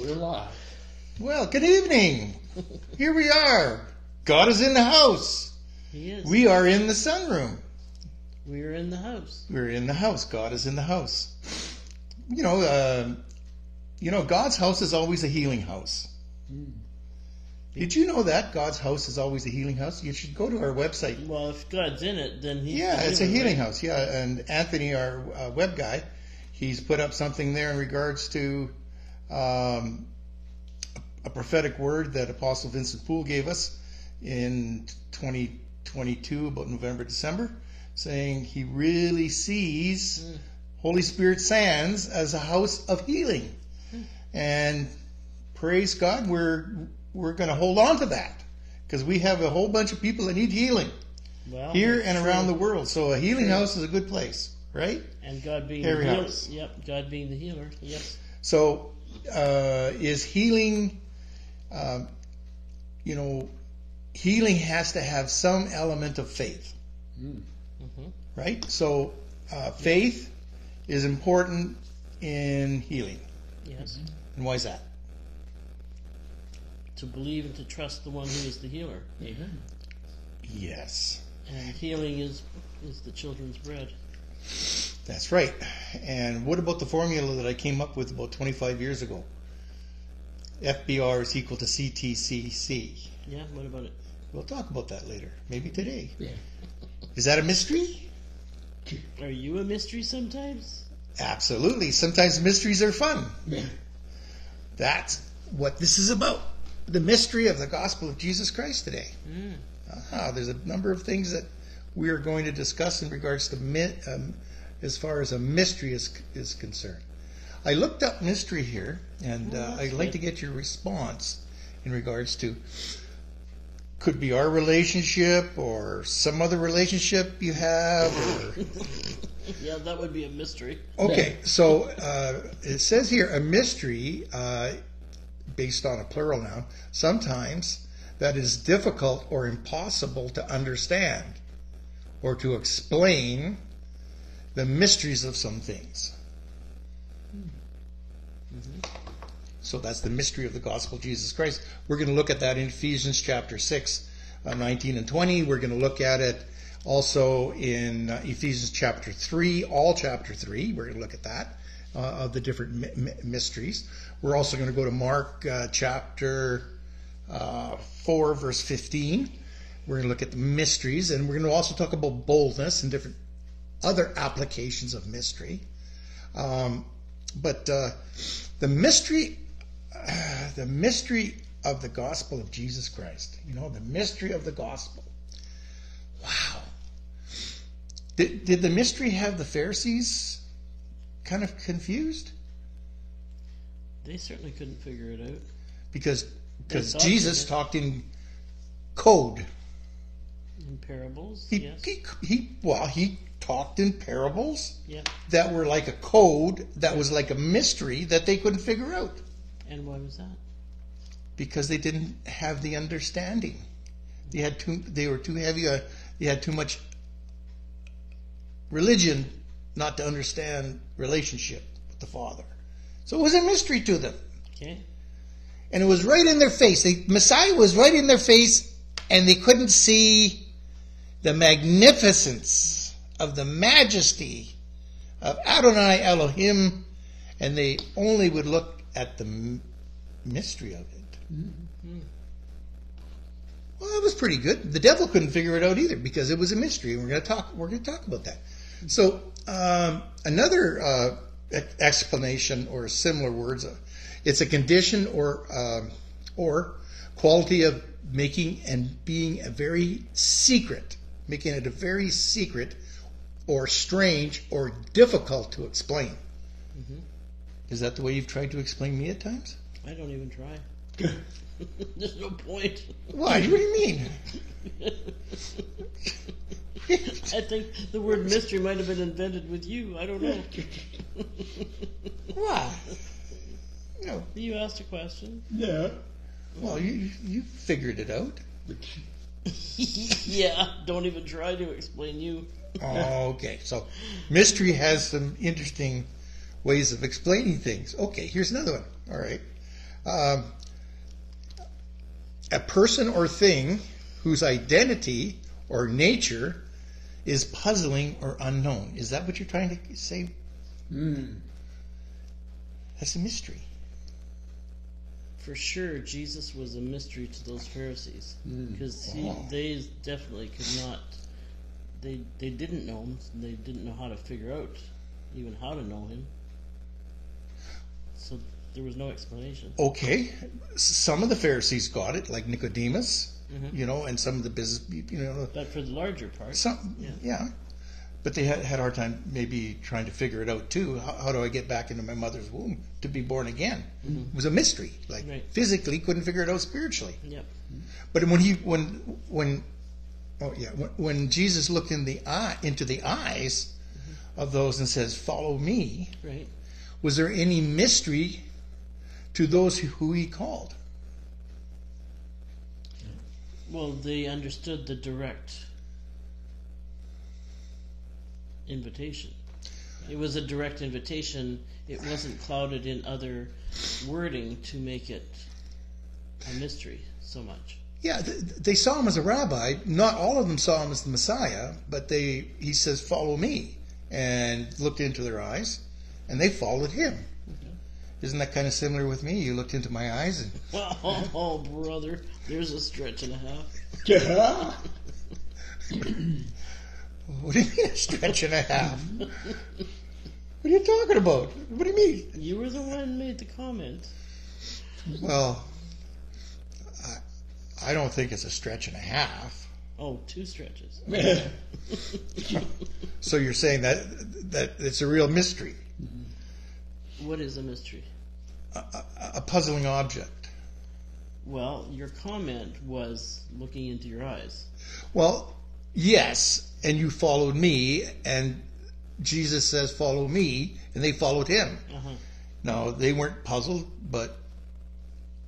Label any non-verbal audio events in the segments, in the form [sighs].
We're live. Well, good evening. Here we are. God is in the house. He is. We are in the sunroom. We're in the house. We're in the house. God is in the house. You know, uh, you know, God's house is always a healing house. Did you know that God's house is always a healing house? You should go to our website. Well, if God's in it, then he's Yeah, it's a healing house. Yeah, and Anthony, our uh, web guy, he's put up something there in regards to um, a prophetic word that Apostle Vincent Poole gave us in 2022, about November, December, saying he really sees Mm. Holy Spirit Sands as a house of healing, and praise God, we're we're going to hold on to that because we have a whole bunch of people that need healing Well, here and true. around the world. So a healing house is a good place, right? And God being Every the healer. house. Yep, God being the healer. Yes. So uh, is healing, um, you know, healing has to have some element of faith, Mm. hmm right? So uh, faith is important in healing. Yes. And why is that? To believe and to trust the one who is the healer. Amen. Yes, And healing is is the children's bread. That's right. And what about the formula that I came up with about 25 years ago? FBR is equal to CTCC. Yeah. What about it? We'll talk about that later, maybe today. Yeah. Is that a mystery? Are you a mystery sometimes? Absolutely. Sometimes mysteries are fun. Yeah. That's what this is about. The mystery of the gospel of Jesus Christ today. Mm. Ah, there's a number of things that we are going to discuss in regards to um, as far as a mystery is, is concerned. I looked up mystery here, and uh, I'd like to get your response in regards to could be our relationship or some other relationship you have or [laughs] Yeah, that would be a mystery. Okay, so uh, it says here a mystery, uh, based on a plural noun, sometimes that is difficult or impossible to understand or to explain the mysteries of some things. So that's the mystery of the gospel of Jesus Christ. We're going to look at that in Ephesians chapter 6, uh, 19 and 20. We're going to look at it also in uh, Ephesians chapter 3, all chapter 3. We're going to look at that, uh, of the different my- my- mysteries. We're also going to go to Mark uh, chapter uh, 4, verse 15. We're going to look at the mysteries, and we're going to also talk about boldness and different other applications of mystery. Um, but uh, the mystery, uh, [sighs] the mystery of the gospel of Jesus Christ. You know, the mystery of the gospel. Wow. Did, did the mystery have the Pharisees kind of confused? They certainly couldn't figure it out. Because because Jesus talked in code. In parables. He, yes. he, he well he talked in parables Yeah. that were like a code that was like a mystery that they couldn't figure out. And why was that? because they didn't have the understanding. They had too. They were too heavy. Uh, they had too much religion not to understand relationship with the Father. So it was a mystery to them, Okay. and it was right in their face. The Messiah was right in their face, and they couldn't see the magnificence of the majesty of Adonai Elohim, and they only would look at the mystery of it. Well, that was pretty good. The devil couldn't figure it out either because it was a mystery. We're going to talk. We're going to talk about that. So um, another uh, explanation or similar words. uh, It's a condition or um, or quality of making and being a very secret, making it a very secret or strange or difficult to explain. Mm-hmm. Is that the way you've tried to explain me at times? I don't even try. [laughs] There's no point. Why? What do you mean? [laughs] I think the word mystery might have been invented with you. I don't know. Why? No. you asked a question. Yeah. Well, you you figured it out. [laughs] yeah, don't even try to explain you. okay, so mystery has some interesting ways of explaining things. Okay, here's another one. All right. Um, a person or thing whose identity or nature is puzzling or unknown. Is that what you're trying to say? That's a mystery. For sure, Jesus was a mystery to those Pharisees because Oh. they definitely could not. They they didn't know him. They didn't know how to figure out even how to know him. So there was no explanation. Okay, some of the Pharisees got it, like Nicodemus, Mhm. you know, and some of the business, you know, But for the larger part, some, Yeah. yeah. But they had, had a hard time maybe trying to figure it out too. How, how do I get back into my mother's womb to be born again? Mm-hmm. It was a mystery. Like Right. physically couldn't figure it out spiritually. yep. But when he when when oh yeah when, when Jesus looked in the eye into the eyes mm-hmm. of those and says, "Follow me," Right. was there any mystery to those who he called? Well, they understood the direct invitation. It was a direct invitation. It wasn't clouded in other wording to make it a mystery so much. Yeah, they saw him as a rabbi. Not all of them saw him as the Messiah, but they he says, "Follow me," and looked into their eyes, and they followed him. Mm-hmm. Isn't that kind of similar with me? You looked into my eyes, and [laughs] Oh, brother, there's a stretch and a half. [laughs] [laughs] what do you mean a stretch and a half? What are you talking about? What do you mean? You were the one who made the comment. Well, I, I don't think it's a stretch and a half. Oh, two stretches. [laughs] So you're saying that that it's a real mystery, What is a mystery? a, a puzzling object. Well, your comment was looking into your eyes. Well, yes, and you followed me, and Jesus says, "Follow me," and they followed him. Uh-huh. Now they weren't puzzled, but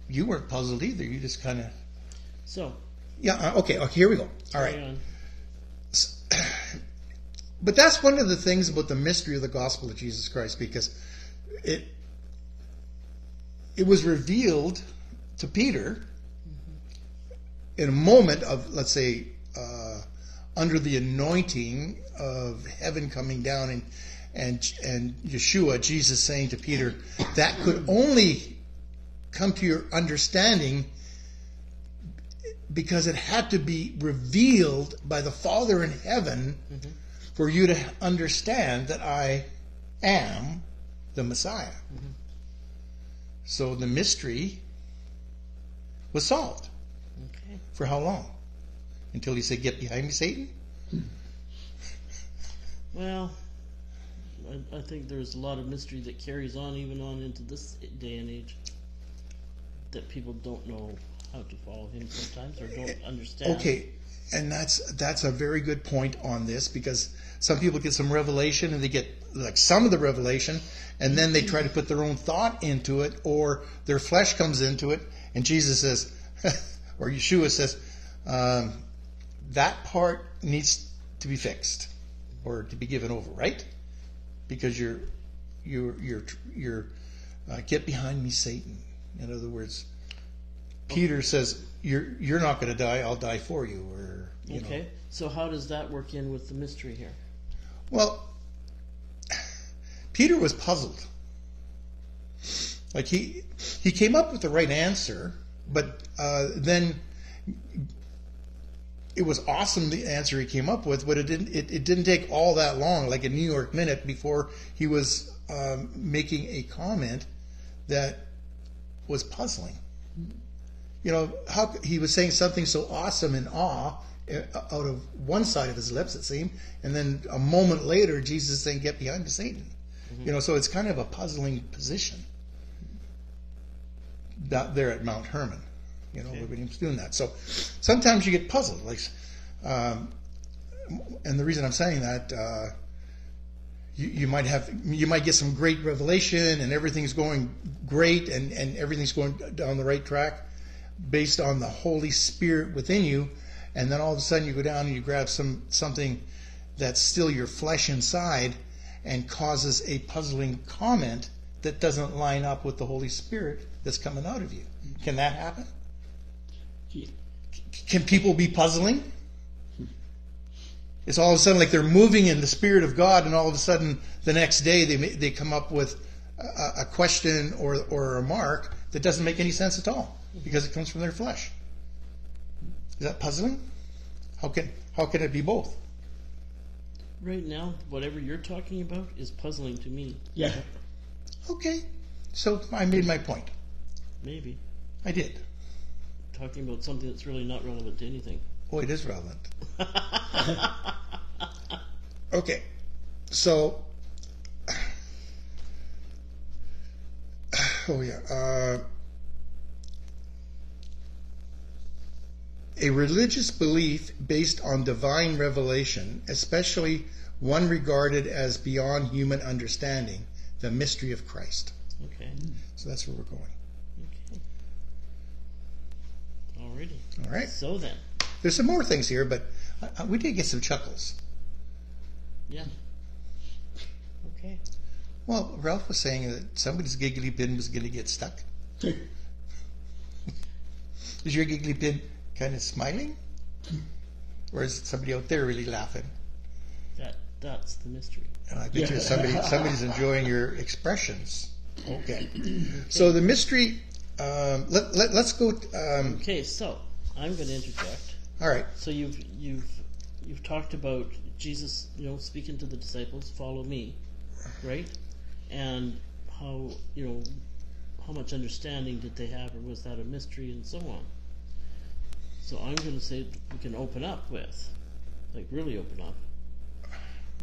you weren't puzzled either. You just kind of So, yeah. uh, Okay, okay, here we go. All right. [clears throat] But that's one of the things about the mystery of the gospel of Jesus Christ because it it was revealed to Peter in a moment of let's say uh, under the anointing of heaven coming down and and and Yeshua Jesus saying to Peter that could only come to your understanding because it had to be revealed by the Father in heaven mm-hmm. for you to understand that I am the Messiah. Mm-hmm. So the mystery was solved. Okay. For how long? Until he said, Get behind me, Satan? Well, I, I think there's a lot of mystery that carries on even on into this day and age that people don't know how to follow him sometimes or don't understand. Okay, and that's that's a very good point on this because some people get some revelation and they get like some of the revelation and then they try to put their own thought into it or their flesh comes into it and Jesus says [laughs] or Yeshua says um, that part needs to be fixed or to be given over, right? Because you're you're you're you're uh, get behind me, Satan. In other words, Peter says, "You're you're not going to die. I'll die for you." Or you Okay. know, So how does that work in with the mystery here? well, Peter was puzzled. Like he he came up with the right answer, but uh, then it was awesome the answer he came up with, but it didn't it, it didn't take all that long, like a New York minute, before he was um, making a comment that was puzzling. You know, how he was saying something so awesome and awe uh, out of one side of his lips, it seemed, and then a moment later, Jesus is saying, "Get behind me, Satan." You know, so it's kind of a puzzling position. That there at Mount Hermon, you know, he was doing that. So sometimes you get puzzled, like, um, and the reason I'm saying that. Uh, you, you might have you might get some great revelation and everything's going great and, and everything's going down the right track based on the Holy Spirit within you and then all of a sudden you go down and you grab some something that's still your flesh inside and causes a puzzling comment that doesn't line up with the Holy Spirit that's coming out of you. Can that happen? Can people be puzzling? It's all of a sudden like they're moving in the Spirit of God, and all of a sudden the next day they they come up with a, a question or or a remark that doesn't make any sense at all because it comes from their flesh. Is that puzzling? How can how can it be both? Right now, whatever you're talking about is puzzling to me. Yeah. Okay, so I made my point. Maybe I did. Talking about something that's really not relevant to anything. Oh, it is relevant. [laughs] okay, so oh yeah, uh, a religious belief based on divine revelation, especially one regarded as beyond human understanding, the mystery of Christ. Okay. So that's where we're going. Okay. Alrighty. All right. So then, There's some more things here, but uh, we did get some chuckles. yeah. Okay. Well, Ralph was saying that somebody's giggly pin was going to get stuck. [laughs] Is your giggly pin kind of smiling? Or is somebody out there really laughing? That that's the mystery. And I bet you somebody somebody's [laughs] enjoying your expressions. Okay. So the mystery. Um, let, let let's go. Um, Okay, so I'm going to interject. all right. So you've you've you've talked about Jesus, you know, speaking to the disciples, "Follow me," right? And how you know how much understanding did they have, or was that a mystery, and so on. So I'm going to say we can open up with, like, really open up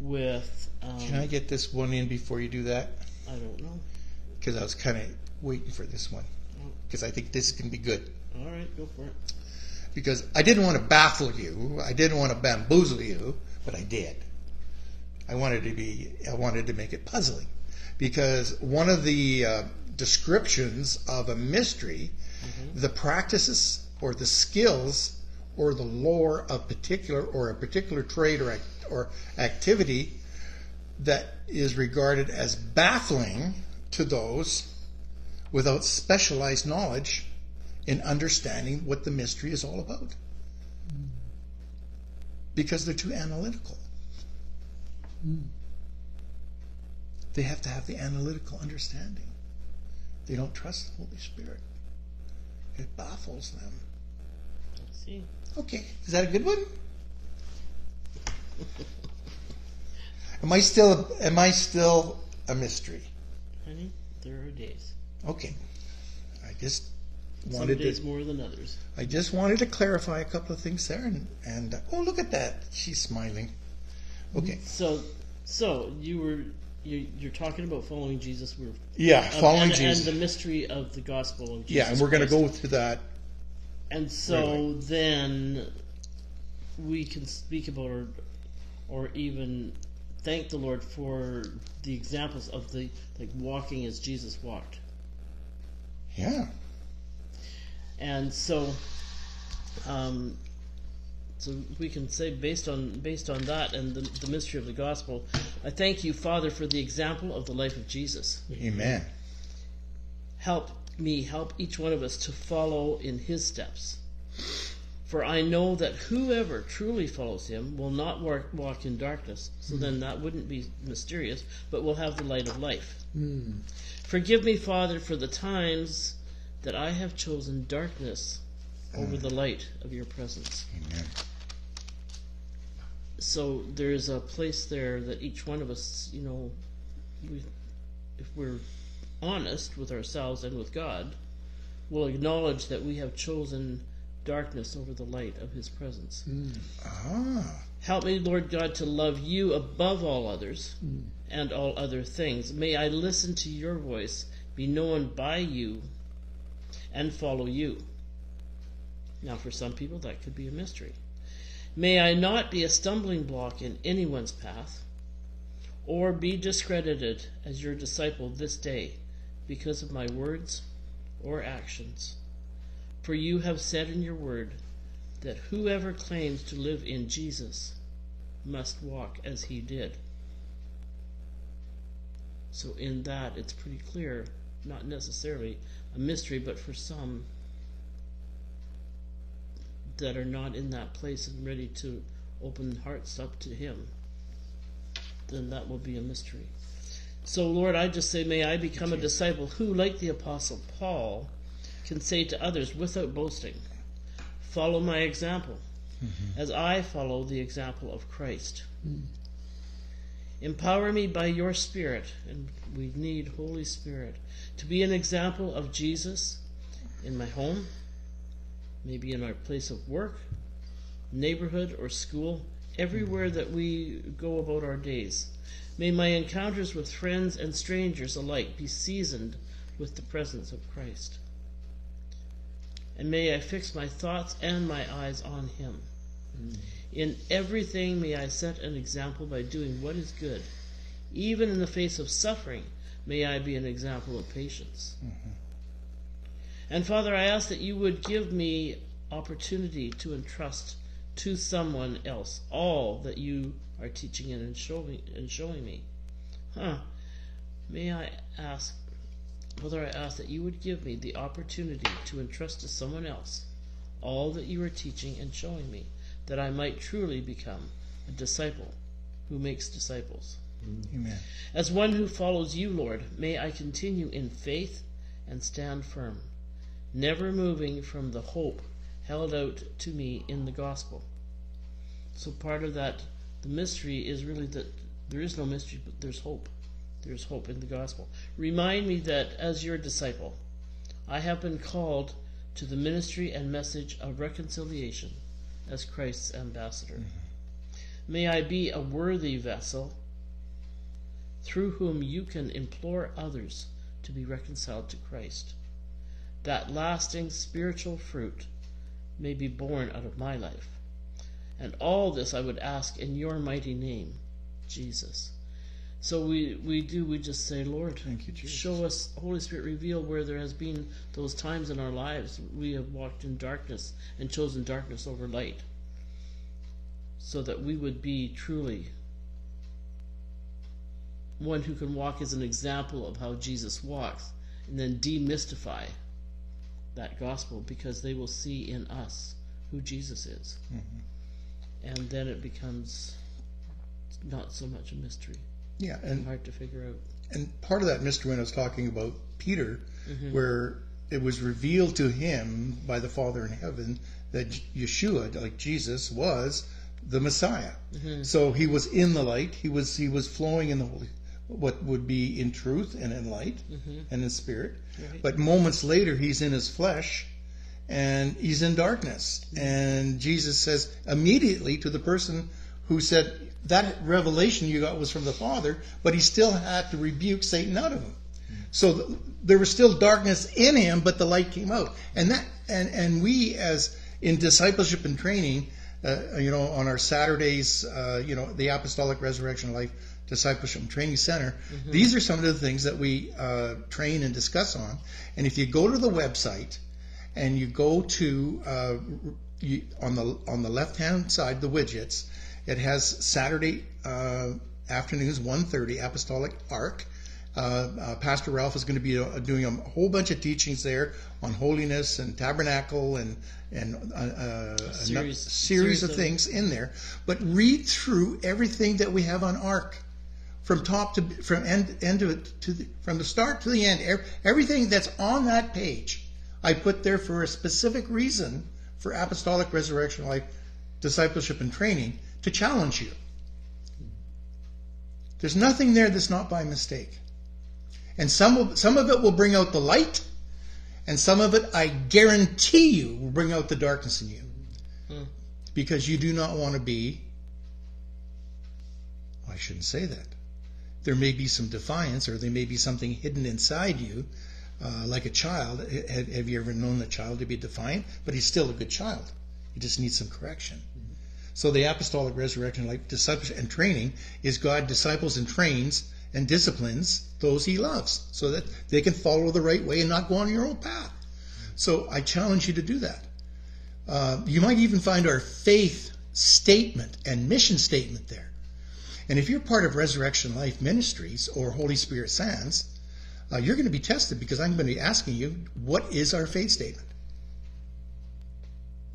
with. Um, Can I get this one in before you do that? I don't know. Because I was kind of waiting for this one. Because I think this can be good. All right, go for it. because I didn't want to baffle you, I didn't want to bamboozle you, but I did. I wanted to be, I wanted to make it puzzling, because one of the uh, descriptions of a mystery, the practices or the skills or the lore of particular or a particular trade or act, or activity that is regarded as baffling to those without specialized knowledge in understanding what the mystery is all about. Because they're too analytical. They have to have the analytical understanding. They don't trust the Holy Spirit. It baffles them. Let's see. Okay, is that a good one? Am I still am I still a mystery? Honey, there are days. Okay. I just Some wanted days to more than others. I just wanted to clarify a couple of things there, and, and uh, oh, look at that, she's smiling. Okay, So, so you were you, you're talking about following Jesus. We're yeah, following and, Jesus. and the mystery of the gospel of Jesus. yeah, and we're going to Christ. go through that. And so Right, then we can speak about or, or even thank the Lord for the examples of the like walking as Jesus walked. Yeah, And so um, so we can say based on based on that and the, the mystery of the gospel, I thank you, Father, for the example of the life of Jesus. Amen. Help me, help each one of us to follow in his steps. For I know that whoever truly follows him will not walk, walk in darkness. So then that wouldn't be mysterious, but will have the light of life. Forgive me, Father, for the times that I have chosen darkness over the light of your presence. Amen. So there's a place there that each one of us, you know, we, if we're honest with ourselves and with God, will acknowledge that we have chosen darkness over the light of His presence. Ah, Help me, Lord God, to love you above all others and all other things. May I listen to your voice, be known by you, and follow you. Now, for some people, that could be a mystery. May I not be a stumbling block in anyone's path, or be discredited as your disciple this day because of my words or actions. For you have said in your word that whoever claims to live in Jesus must walk as he did. So in that, it's pretty clear, not necessarily a mystery, but for some that are not in that place and ready to open hearts up to Him, then that will be a mystery. So, Lord, I just say, may I become a disciple who, like the Apostle Paul, can say to others without boasting, Follow my example, mm-hmm. as I follow the example of Christ. Mm. Empower me by your Spirit, and we need Holy Spirit, to be an example of Jesus in my home, maybe in our place of work, neighborhood, or school, everywhere that we go about our days. May my encounters with friends and strangers alike be seasoned with the presence of Christ. And may I fix my thoughts and my eyes on Him. Mm. In everything, may I set an example by doing what is good. Even in the face of suffering, may I be an example of patience. Mm-hmm. And Father, I ask that you would give me opportunity to entrust to someone else all that you are teaching and showing and showing me. Huh. May I ask, Father, I ask that you would give me the opportunity to entrust to someone else all that you are teaching and showing me, that I might truly become a disciple who makes disciples. Amen. As one who follows you, Lord, may I continue in faith and stand firm, never moving from the hope held out to me in the gospel. So part of that, the mystery is really that there is no mystery, but there's hope. There's hope in the gospel. Remind me that as your disciple, I have been called to the ministry and message of reconciliation as Christ's ambassador. Mm-hmm. May I be a worthy vessel through whom you can implore others to be reconciled to Christ. That lasting spiritual fruit may be born out of my life. And all this I would ask in your mighty name, Jesus. So we, we do, we just say, Lord, Thank you, Jesus. show us, Holy Spirit, reveal where there has been those times in our lives we have walked in darkness and chosen darkness over light. So that we would be truly one who can walk as an example of how Jesus walks and then demystify that gospel because they will see in us who Jesus is. Mm-hmm. And then it becomes not so much a mystery. Yeah, and hard to figure out. And part of that mystery when I was talking about Peter, mm-hmm. where it was revealed to him by the Father in heaven that Yeshua, like Jesus, was the Messiah. Mm-hmm. So he was in the light. He was he was flowing in the Holy, what would be in truth and in light mm-hmm. and in spirit. Right. But moments later, he's in his flesh and he's in darkness. Mm-hmm. And Jesus says immediately to the person who said, That revelation you got was from the Father, but he still had to rebuke Satan out of him. So th- there was still darkness in him, but the light came out. And that, and, and we as in discipleship and training, uh, you know, on our Saturdays, uh, you know, the Apostolic Resurrection Life Discipleship and Training Center. Mm-hmm. These are some of the things that we uh, train and discuss on. And if you go to the website and you go to uh, you, on the on the left hand side, the widgets, it has Saturday uh, afternoons 1:30 Apostolic Ark. Uh, uh, Pastor Ralph is going to be uh, doing a whole bunch of teachings there on holiness and tabernacle and and uh, uh, a series, a series, of, of things in there. But read through everything that we have on Ark from top to from end end to, it to the, from the start to the end. Everything that's on that page, I put there for a specific reason for apostolic resurrection life, discipleship, and training to challenge you. There's nothing there that's not by mistake, and some of, some of it will bring out the light, and some of it I guarantee you will bring out the darkness in you, hmm. because you do not want to be. I shouldn't say that there may be some defiance or there may be something hidden inside you, uh, like a child. Have, have, you ever known a child to be defiant? But he's still a good child. He just needs some correction. So the apostolic resurrection, like discipleship and training, is God disciples and trains and disciplines those he loves so that they can follow the right way and not go on your own path. So I challenge you to do that. Uh, you might even find our faith statement and mission statement there. And if you're part of Resurrection Life Ministries or Holy Spirit Sands, uh, you're going to be tested because I'm going to be asking you, what is our faith statement?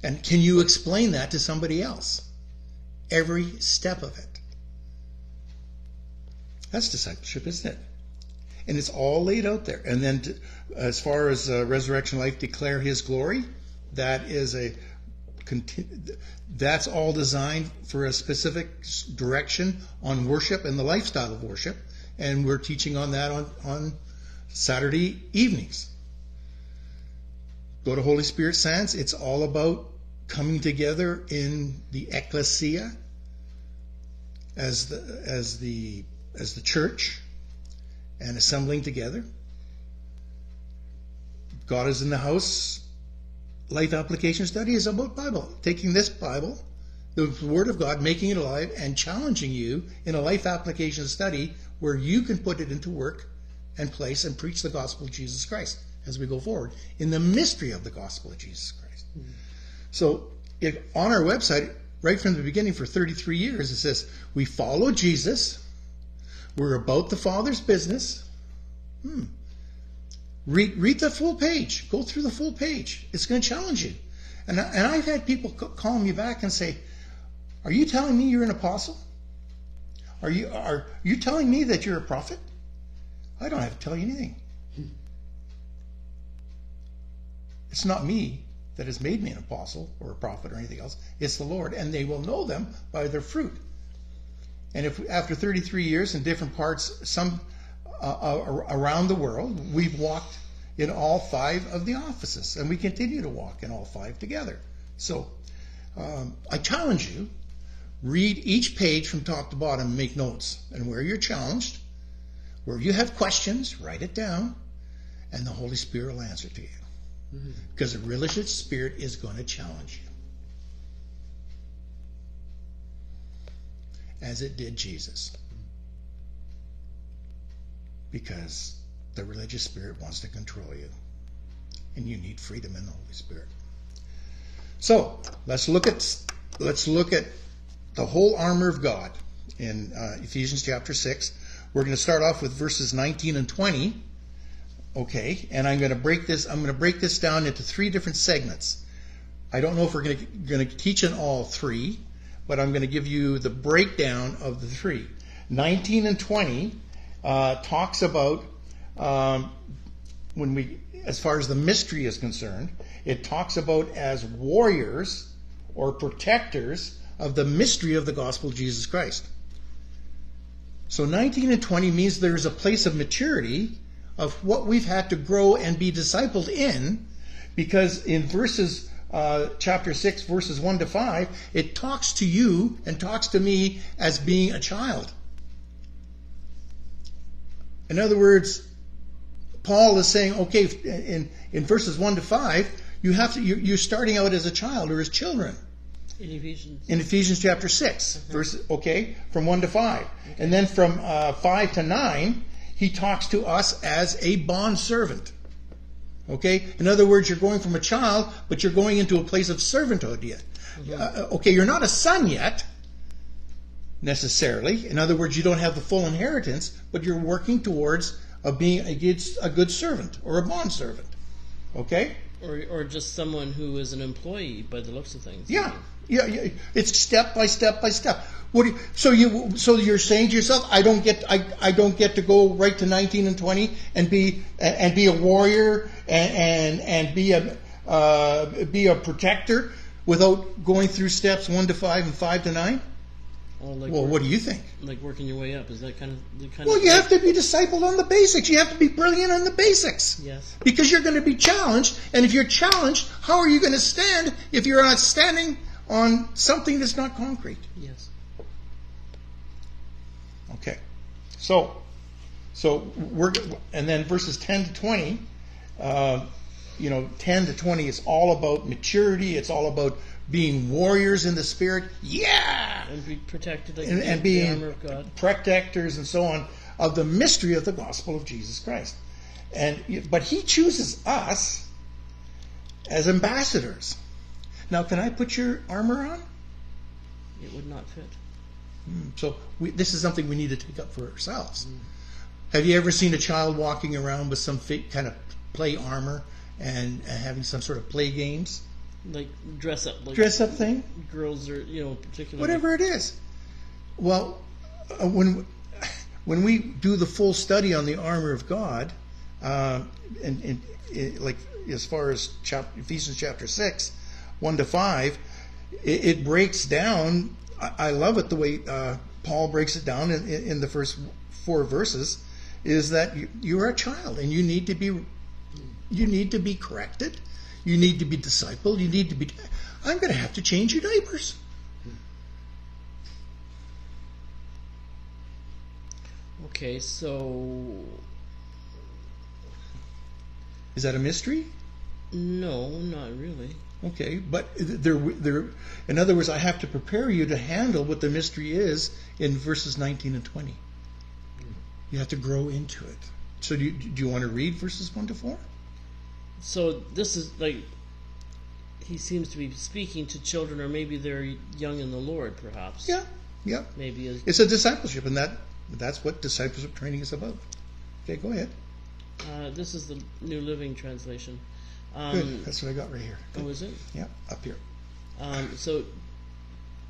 And can you explain that to somebody else? Every step of it. That's discipleship, isn't it? And it's all laid out there. And then, to, as far as uh, resurrection life, declare His glory. That is a that's all designed for a specific direction on worship and the lifestyle of worship. And we're teaching on that on, on Saturday evenings. Go to Holy Spirit Sands. It's all about coming together in the ecclesia as the as the as the church and assembling together. God is in the house. Life application study is about Bible. Taking this Bible, the Word of God, making it alive, and challenging you in a life application study where you can put it into work and place and preach the gospel of Jesus Christ as we go forward in the mystery of the gospel of Jesus Christ. Mm-hmm. So, if, on our website, right from the beginning for 33 years, it says, We follow Jesus, we're about the Father's business. Hmm. Read, read the full page. Go through the full page. It's going to challenge you. And, I, and I've had people call me back and say, Are you telling me you're an apostle? Are you, are you telling me that you're a prophet? I don't have to tell you anything. It's not me that has made me an apostle or a prophet or anything else. It's the Lord, and they will know them by their fruit. And if after 33 years in different parts, some uh, uh, around the world, we've walked in all five of the offices, and we continue to walk in all five together. So um, I challenge you: read each page from top to bottom, make notes, and where you're challenged, where you have questions, write it down, and the Holy Spirit will answer to you. Mm-hmm. Because the religious spirit is going to challenge you. As it did Jesus. Because the religious spirit wants to control you. And you need freedom in the Holy Spirit. So let's look at let's look at the whole armor of God in uh, Ephesians chapter six. We're going to start off with verses 19 and 20 Okay, and I'm going to break this. I'm going to break this down into three different segments. I don't know if we're going to, going to teach in all three, but I'm going to give you the breakdown of the three. 19 and 20 uh, talks about um, when we, as far as the mystery is concerned, it talks about as warriors or protectors of the mystery of the gospel of Jesus Christ. So 19 and 20 means there's a place of maturity of what we've had to grow and be discipled in, because in verses uh, chapter 6, verses 1 to 5, it talks to you and talks to me as being a child. In other words, Paul is saying, okay, in, in verses 1 to 5, you have to, you're starting out as a child or as children. In Ephesians. In Ephesians chapter 6, uh-huh. verse, okay, from 1 to 5. Okay. And then from uh, 5 to 9, he talks to us as a bond servant. Okay? In other words, you're going from a child, but you're going into a place of servanthood yet. Mm-hmm. Uh, okay, you're not a son yet, necessarily. In other words, you don't have the full inheritance, but you're working towards being a good, a good servant or a bond servant. Okay? Or, or just someone who is an employee by the looks of things. Yeah. Yeah, yeah, it's step by step by step. What you, so you so you're saying to yourself, I don't get I, I don't get to go right to 19 and 20 and be and be a warrior and and, and be a uh, be a protector without going through steps one to five and five to nine. Like well, what do you think? Like working your way up is that kind of the kind well, of you have to be discipled on the basics. You have to be brilliant on the basics. Yes. Because you're going to be challenged, and if you're challenged, how are you going to stand if you're not standing on something that's not concrete? Yes. Okay. So, so we're and then verses ten to twenty. Uh, you know, ten to twenty is all about maturity. It's all about being warriors in the spirit. Yeah. And be protected like and, and being protectors and so on of the mystery of the gospel of Jesus Christ. And but He chooses us as ambassadors. Now, can I put your armor on? It would not fit. So we, this is something we need to take up for ourselves. Have you ever seen a child walking around with some fake kind of play armor and, and having some sort of play games, Like dress up like dress up thing, girls are, you know, particularly. whatever it is? Well, uh, when when we do the full study on the armor of God, uh, and, and it, like as far as chap- Ephesians chapter six, one to five, it, it breaks down. I, I love it the way uh, Paul breaks it down in, in, in the first four verses. Is that you, you're a child and you need to be you need to be corrected, you need to be discipled, you need to be. I'm going to have to change your diapers. Okay, so Is that a mystery? no, not really. Okay, but there, there. In other words, I have to prepare you to handle what the mystery is in verses 19 and 20. You have to grow into it. So, do you, do you want to read verses 1 to 4? So this is like he seems to be speaking to children, or maybe they're young in the Lord, perhaps. Yeah, yeah. Maybe as It's a discipleship, and that that's what discipleship training is about. Okay, go ahead. uh, this is the New Living Translation. Good. Um, That's what I got right here. oh, is it? Yeah, up here. Um, so,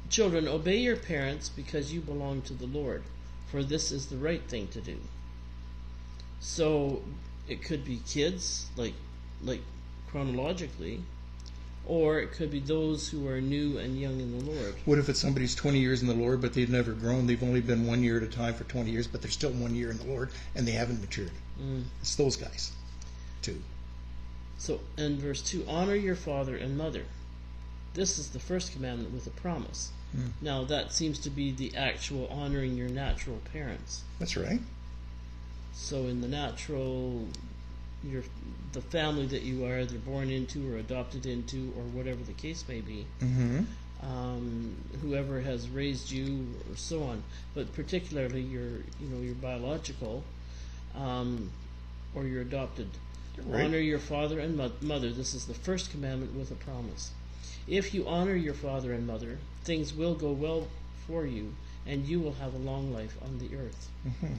children, obey your parents because you belong to the Lord, for this is the right thing to do. So, it could be kids, like, like chronologically, or it could be those who are new and young in the Lord. What if it's somebody's 20 years in the Lord, but they've never grown? They've only been one year at a time for 20 years, but they're still one year in the Lord, and they haven't matured. Mm. It's those guys, too. So, in verse 2, honor your father and mother. This is the first commandment with a promise. Mm. Now, that seems to be the actual honoring your natural parents. That's right. So in the natural, your the family that you are either born into or adopted into or whatever the case may be, Mm-hmm. um, whoever has raised you or so on, but particularly your you know your biological, um, or your adopted. Right. Honor your father and mo- mother. This is the first commandment with a promise. If you honor your father and mother, things will go well for you, and you will have a long life on the earth. Mm-hmm.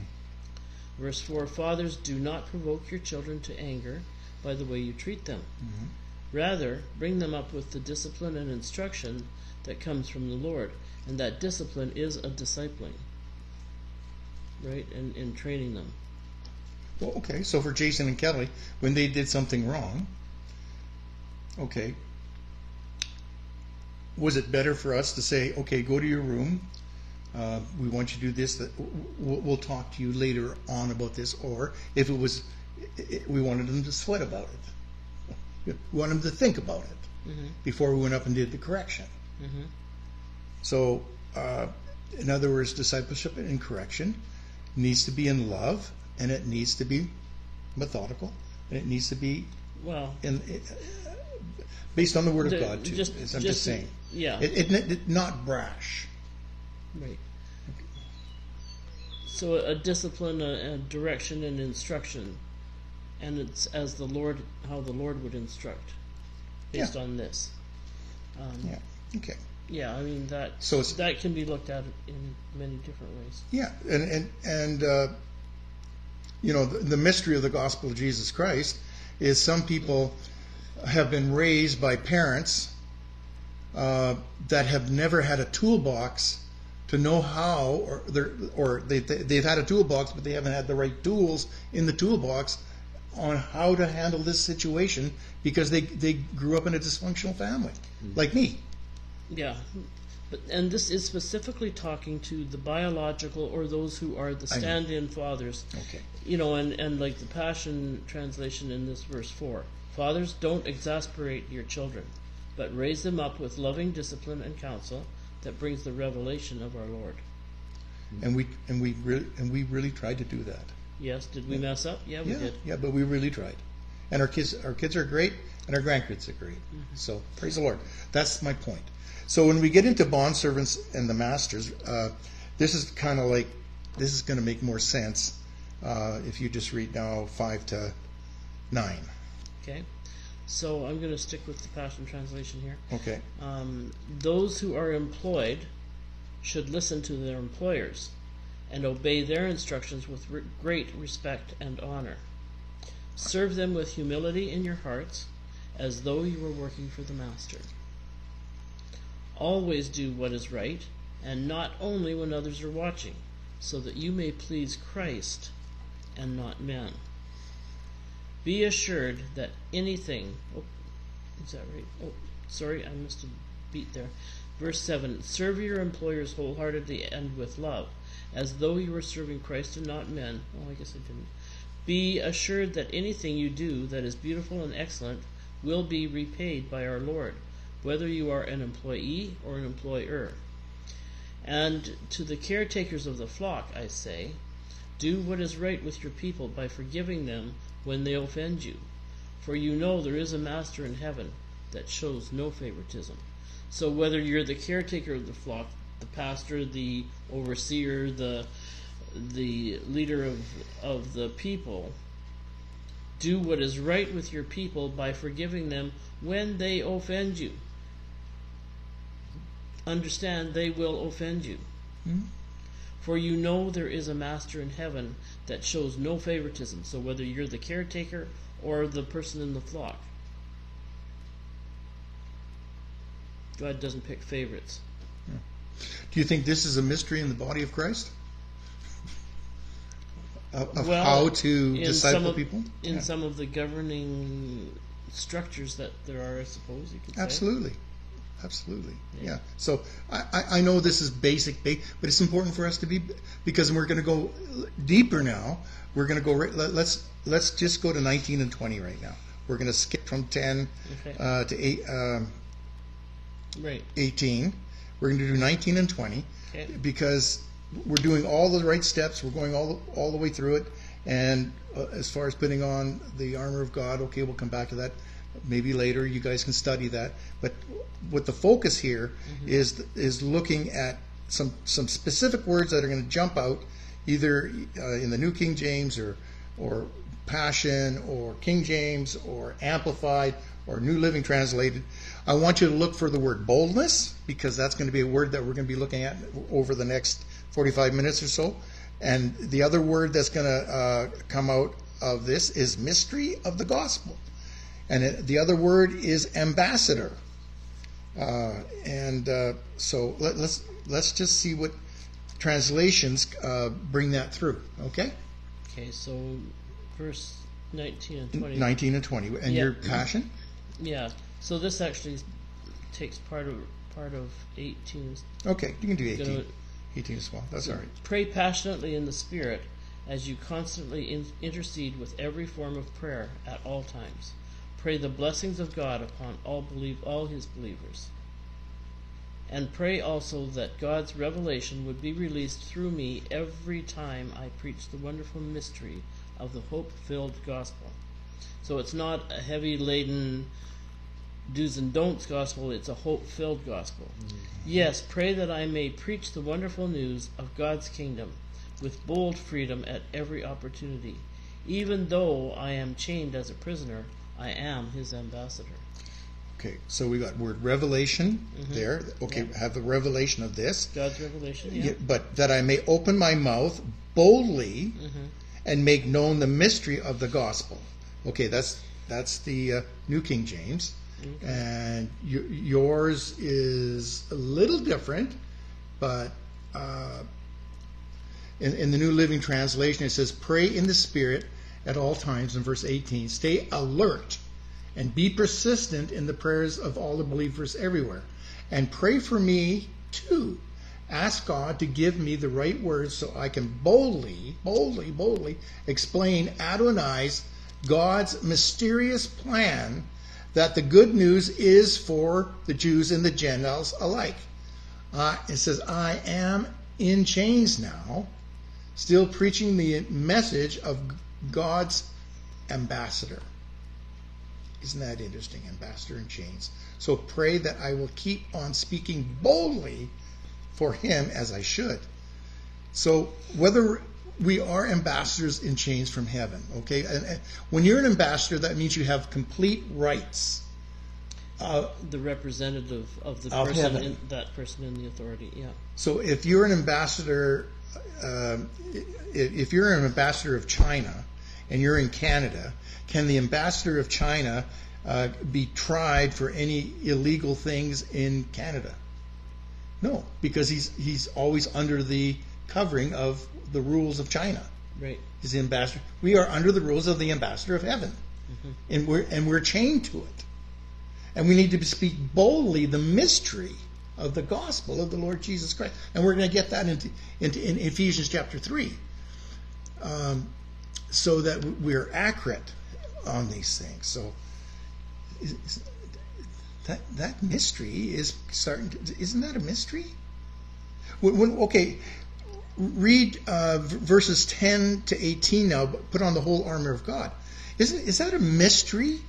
Verse 4 Fathers, do not provoke your children to anger by the way you treat them. Mhm. Rather, bring them up with the discipline and instruction that comes from the Lord. And that discipline is a discipling, right? And in training them. Well, okay. So for Jason and Kelly, when they did something wrong, okay, was it better for us to say, okay, go to your room? Uh, we want you to do this. That we'll, we'll talk to you later on about this. Or if it was, i i we wanted them to sweat about it. We wanted them to think about it Mm-hmm. before we went up and did the correction. Mm-hmm. So, uh, in other words, discipleship and correction needs to be in love, and it needs to be methodical, and it needs to be Well, in uh, based on the Word of the- God too. just- I'm just- just saying, yeah, it, it, it not brash. right. So a discipline, a, a direction, and instruction, and it's as the Lord, how the Lord would instruct, based Yeah. on this. Um, Yeah. Okay. Yeah, I mean that. So it's- that can be looked at in many different ways. Yeah, and and and uh, you know the, the mystery of the gospel of Jesus Christ is some people have been raised by parents uh, that have never had a toolbox to know how, or they're, or they, they they've had a toolbox, but they haven't had the right tools in the toolbox on how to handle this situation because they they grew up in a dysfunctional family, like me. Yeah, but and this is specifically talking to the biological or those who are the I know. stand-in fathers. Okay. You know, and and like the Passion translation in this verse four: Fathers, don't exasperate your children, but raise them up with loving discipline and counsel that brings the revelation of our Lord. And we and we really and we really tried to do that. Yes, did we mess up? Yeah, we yeah, did. yeah, but we really tried, and our kids, our kids are great, and our grandkids are great. Mm-hmm. So praise the Lord. That's my point. So when we get into bond servants and the masters, uh, this is kind of like this is going to make more sense uh, if you just read now five to nine. Okay, so I'm going to stick with the Passion translation here. Okay. Um, those who are employed should listen to their employers and obey their instructions with re- great respect and honor. Serve them with humility in your hearts, as though you were working for the Master. Always do what is right, and not only when others are watching, so that you may please Christ and not men. Be assured that anything. Oh, is that right? Oh, sorry, I missed a beat there. Verse 7 Serve your employers wholeheartedly and with love, as though you were serving Christ and not men. Oh, I guess I didn't. Be assured that anything you do that is beautiful and excellent will be repaid by our Lord, whether you are an employee or an employer. And to the caretakers of the flock, I say, do what is right with your people by forgiving them when they offend you. For you know there is a master in heaven that shows no favoritism. So whether you're the caretaker of the flock, the pastor, the overseer, the the leader of of the people, do what is right with your people by forgiving them when they offend you. Understand they will offend you. Hmm? For you know there is a master in heaven that shows no favoritism. So whether you're the caretaker or the person in the flock, God doesn't pick favorites. Do you think this is a mystery in the body of Christ? [laughs] Of, of Well, how to disciple of- people? In Yeah. some of the governing structures that there are, I suppose you could say. Absolutely. Yeah. Yeah. So I, I- know this is basic, but it's important for us to be because we're going to go deeper now. We're going to go right. Let, let's let's just go to 19 and 20 right now. We're going to skip from 10 Okay. uh, to eight, um, Right. 18. We're going to do 19 and 20 Okay. because we're doing all the right steps. We're going all the, all the way through it. And uh, as far as putting on the armor of God, okay, we'll come back to that maybe later. You guys can study that. But what the focus here is is looking at some some specific words that are going to jump out, either uh, in the New King James or or Passion or King James or Amplified or New Living Translated. I want you to look for the word boldness because that's going to be a word that we're going to be looking at over the next 45 minutes or so. And the other word that's going to uh, come out of this is mystery of the gospel. And it, the other word is ambassador. Uh, and uh, so let, let's let's just see what translations uh, bring that through. Okay, Okay, so verse 19 and 20. 19 and 20, and Yeah. your passion. Yeah. So this actually takes part of part of 18. Okay, you can do 18. Gonna- 18 as well. That's all right. Pray passionately in the Spirit as you constantly in- intercede with every form of prayer at all times. Pray the blessings of God upon all believe all his believers. And pray also that God's revelation would be released through me every time I preach the wonderful mystery of the hope-filled gospel. So it's not a heavy laden do's and don'ts gospel, it's a hope filled gospel. Mm-hmm. Yes, pray that I may preach the wonderful news of God's kingdom with bold freedom at every opportunity. Even though I am chained as a prisoner, I am his ambassador. Okay, so we got word revelation there. Okay, Mm-hmm. Yeah. have the revelation of this. God's revelation, yeah. But that I may open my mouth boldly Mm-hmm. and make known the mystery of the gospel. Okay, that's that's the uh, New King James, and y- yours is a little different, but uh, in, in the New Living Translation it says, "Pray in the Spirit at all times." In verse eighteen, stay alert and be persistent in the prayers of all the believers everywhere, and pray for me too. Ask God to give me the right words so I can boldly, boldly, boldly explain Adonai's God's mysterious plan that the good news is for the Jews and the Gentiles alike. Uh, it says, I am in chains now, still preaching the message of God's ambassador. Isn't that interesting? Ambassador in chains. So pray that I will keep on speaking boldly for him as I should. So whether we are ambassadors in chains from heaven, okay? And, and when you're an ambassador, that means you have complete rights. Uh, the representative of the Of person, in, that person in the authority. Yeah. so if you're an ambassador, i- if you're an ambassador of China and you're in Canada, can the ambassador of China uh, be tried for any illegal things in Canada? No, because he's he's always under the covering of the rules of China. Right. He's the ambassador. We are under the rules of the ambassador of heaven, and we're and we're chained to it. And we need to speak boldly the mystery of the gospel of the Lord Jesus Christ. And we're going to get that into, into in Ephesians chapter three, um, so that we're accurate on these things. So that that mystery is starting. To, isn't that a mystery? When, when, okay, read uh, verses 10 to 18 now, put on the whole armor of God. Isn't, is that a mystery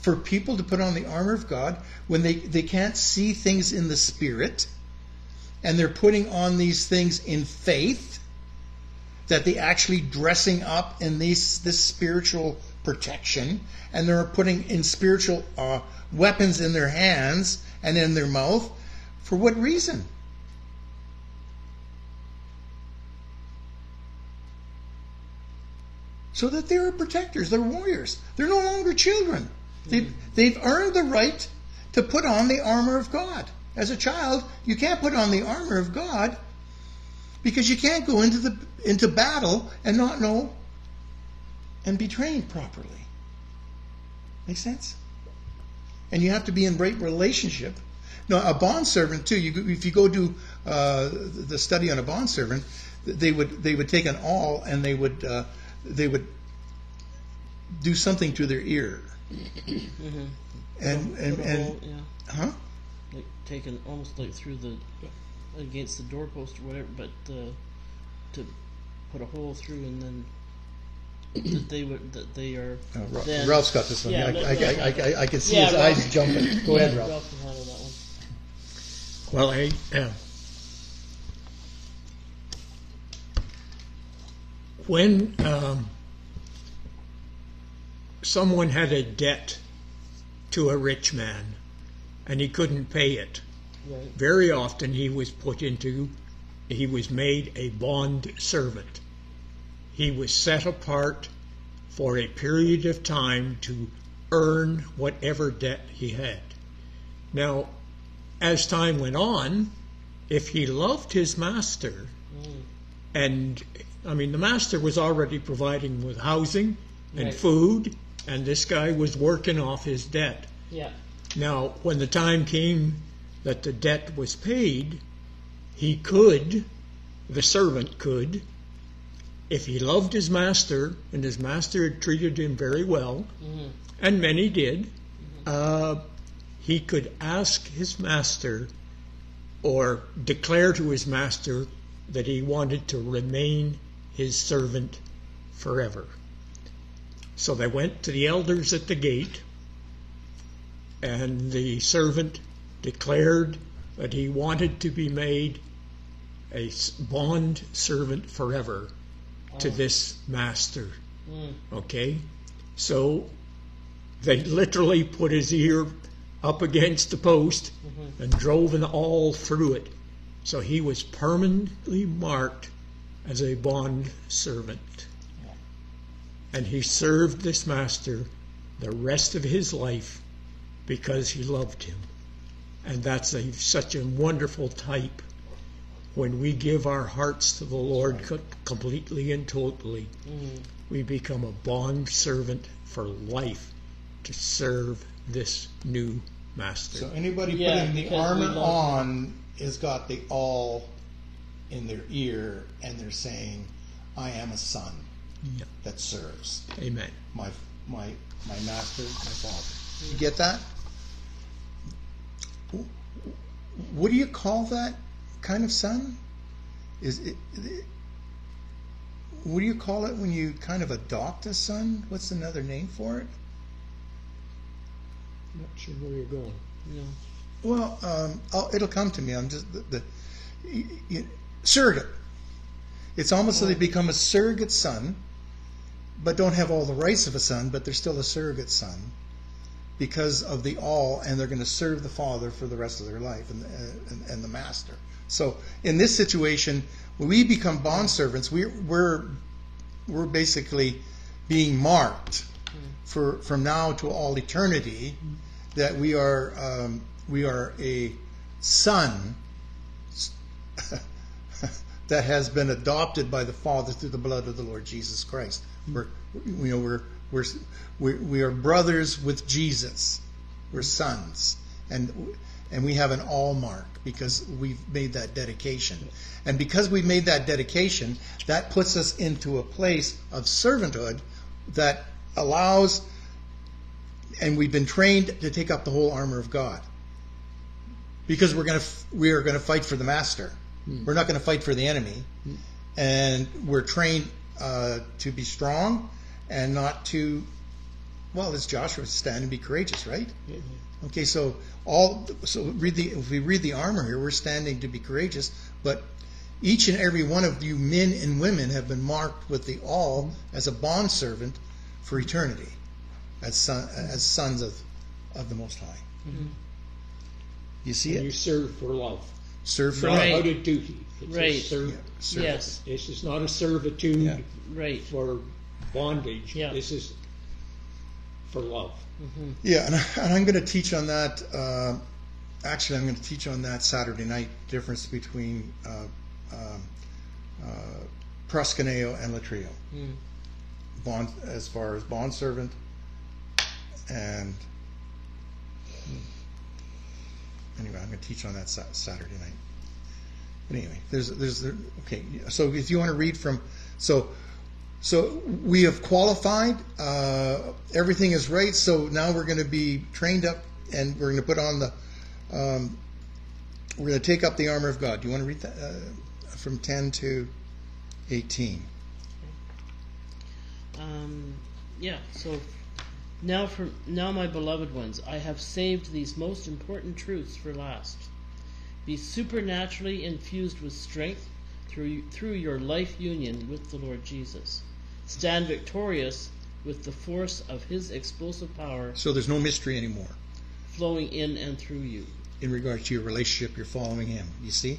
for people to put on the armor of God when they, they can't see things in the spirit and they're putting on these things in faith? That they actually dressing up in these this spiritual protection and they're putting in spiritual uh, weapons in their hands and in their mouth. For what reason? so that they're protectors, they're warriors. They're no longer children. They've, they've earned the right to put on the armor of God. As a child, you can't put on the armor of God because you can't go into the into battle and not know and be trained properly. Make sense? And you have to be in right relationship. Now, a bond servant too. You, if you go do uh, the study on a bond servant, they would they would take an awl and they would uh, they would do something to their ear. And and, Put and yeah, huh? like taken almost like through the against the doorpost or whatever, but uh, to put a hole through and then that they would that they are. Uh, Ra- then- Ralph's got this one. Yeah, I, let- I, let- I, I, I can see Yeah, his Ralph. eyes jumping. Go ahead, Ralph. Ralph can handle that one. Well, I, uh, when um, someone had a debt to a rich man and he couldn't pay it, Right. very often he was put into, he was made a bond servant. He was set apart for a period of time to earn whatever debt he had. Now, as time went on, if he loved his master, mm. and I mean, the master was already providing with housing and Right. food, and this guy was working off his debt. Yeah. Now, when the time came that the debt was paid, he could, the servant could, if he loved his master and his master had treated him very well, and many did, uh, he could ask his master or declare to his master that he wanted to remain his servant forever. So they went to the elders at the gate, and the servant declared that he wanted to be made a bond servant forever to oh. this master. Hmm. Okay? So they literally put his ear up against the post mm-hmm. and drove an awl through it. So he was permanently marked as a bond servant. And he served this master the rest of his life because he loved him. And that's a, such a wonderful type when we give our hearts to the Lord co- completely and totally. Mm-hmm. We become a bond servant for life to serve this new master. So anybody Yeah, putting the because armor on has got the awl in their ear, and they're saying, "I am a son Yeah. that serves Amen. my my my master, my father." Mm-hmm. You get that? What do you call that kind of son? Is it? What do you call it when you kind of adopt a son? What's another name for it? Not sure where you're going. Yeah. Well, um, I'll, it'll come to me. I'm just the, the y- y- surrogate. It's almost like they become a surrogate son, but don't have all the rights of a son, but they're still a surrogate son. Because of the awl, and they're going to serve the Father for the rest of their life and, and, and the Master. So in this situation, when we become bond servants, we, we're we're basically being marked for from now to all eternity that we are um, we are a son [laughs] that has been adopted by the Father through the blood of the Lord Jesus Christ. We're you know we're we're we, we are brothers with Jesus. We're sons, and and we have an awl mark because we've made that dedication. And because we've made that dedication, that puts us into a place of servanthood that allows, and we've been trained to take up the whole armor of God. Because we're going to we are going to fight for the master. We're not going to fight for the enemy, and we're trained uh, to be strong and not to. Well, as Joshua stand and be courageous, right? Okay, so all so read the if we read the armor here, we're standing to be courageous, but each and every one of you men and women have been marked with the awl as a bond servant for eternity, as son, as sons of of the Most High. Mm-hmm. You see And you serve for love. Serve for Right. love. out of duty. It's a Right. serv- Yeah. Yes, This is not a servitude Yeah. right. for bondage. Yeah. This is for love. Yeah, and, I, and I'm going to teach on that. Uh, actually, I'm going to teach on that Saturday night difference between uh, um, uh, proskuneo and latreuo. Mm. Bond, as far as bond servant, and anyway, I'm going to teach on that Saturday night. But anyway, there's there's the, okay. So if you want to read from so so we have qualified. Uh, everything is right. So now we're going to be trained up, and we're going to put on the. Um, we're going to take up the armor of God. Do you want to read that uh, from ten to eighteen? Um, yeah. So now, for now, my beloved ones, I have saved these most important truths for last. Be supernaturally infused with strength through through your life union with the Lord Jesus. Stand victorious with the force of His explosive power So there's no mystery anymore flowing in and through you. in regards to your relationship. You're following Him. You see?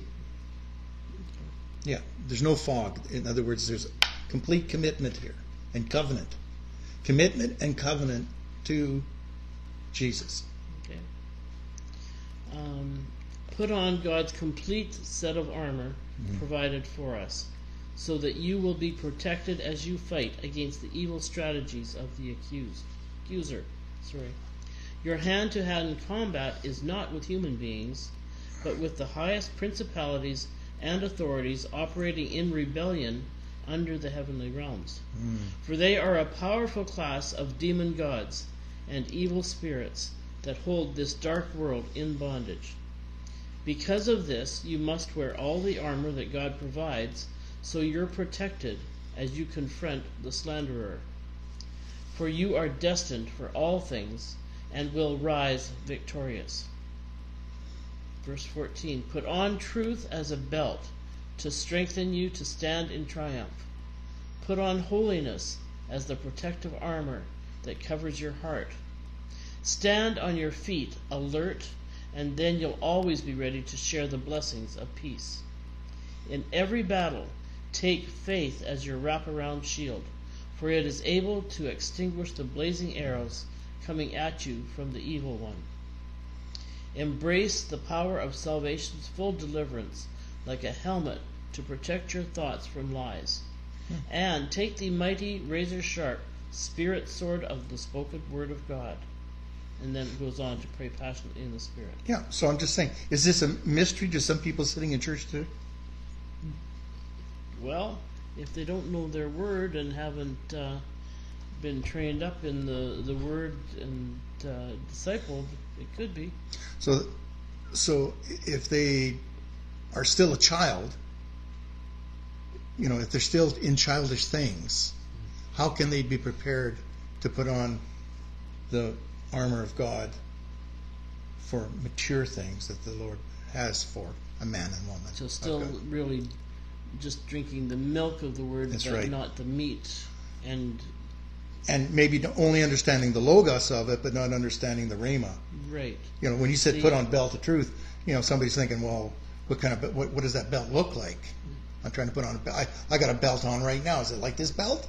Yeah. There's no fog. In other words, there's complete commitment here and covenant, commitment and covenant to Jesus. Okay. Um, put on God's complete set of armor provided for us, so that you will be protected as you fight against the evil strategies of the accused accuser. Sorry. Your hand to hand combat is not with human beings, but with the highest principalities and authorities operating in rebellion under the heavenly realms. Hmm. For they are a powerful class of demon gods and evil spirits that hold this dark world in bondage. Because of this, you must wear all the armor that God provides, so you're protected as you confront the slanderer. For you are destined for all things and will rise victorious. Verse 14 Put on truth as a belt to strengthen you to stand in triumph. Put on holiness as the protective armor that covers your heart. Stand on your feet, alert, and then you'll always be ready to share the blessings of peace. In every battle, take faith as your wraparound shield, for it is able to extinguish the blazing arrows coming at you from the evil one. Embrace the power of salvation's full deliverance like a helmet to protect your thoughts from lies. Hmm. And take the mighty, razor sharp, spirit sword of the spoken word of God. And then it goes on to pray passionately in the Spirit. Yeah, so I'm just saying, is this a mystery to some people sitting in church today? Well, if they don't know their word and haven't uh, been trained up in the, the word and uh, discipled, it could be. So, so if they are still a child, you know, if they're still in childish things, how can they be prepared to put on the armor of God for mature things that the Lord has for a man and woman? So still really just drinking the milk of the word, That's but right. not the meat and and maybe only understanding the logos of it, but not understanding the rhema. Right. You know, when you said put on belt of truth, you know, somebody's thinking, well, what kind of what, what does that belt look like? I'm trying to put on a belt. I, I got a belt on right now. Is it like this belt?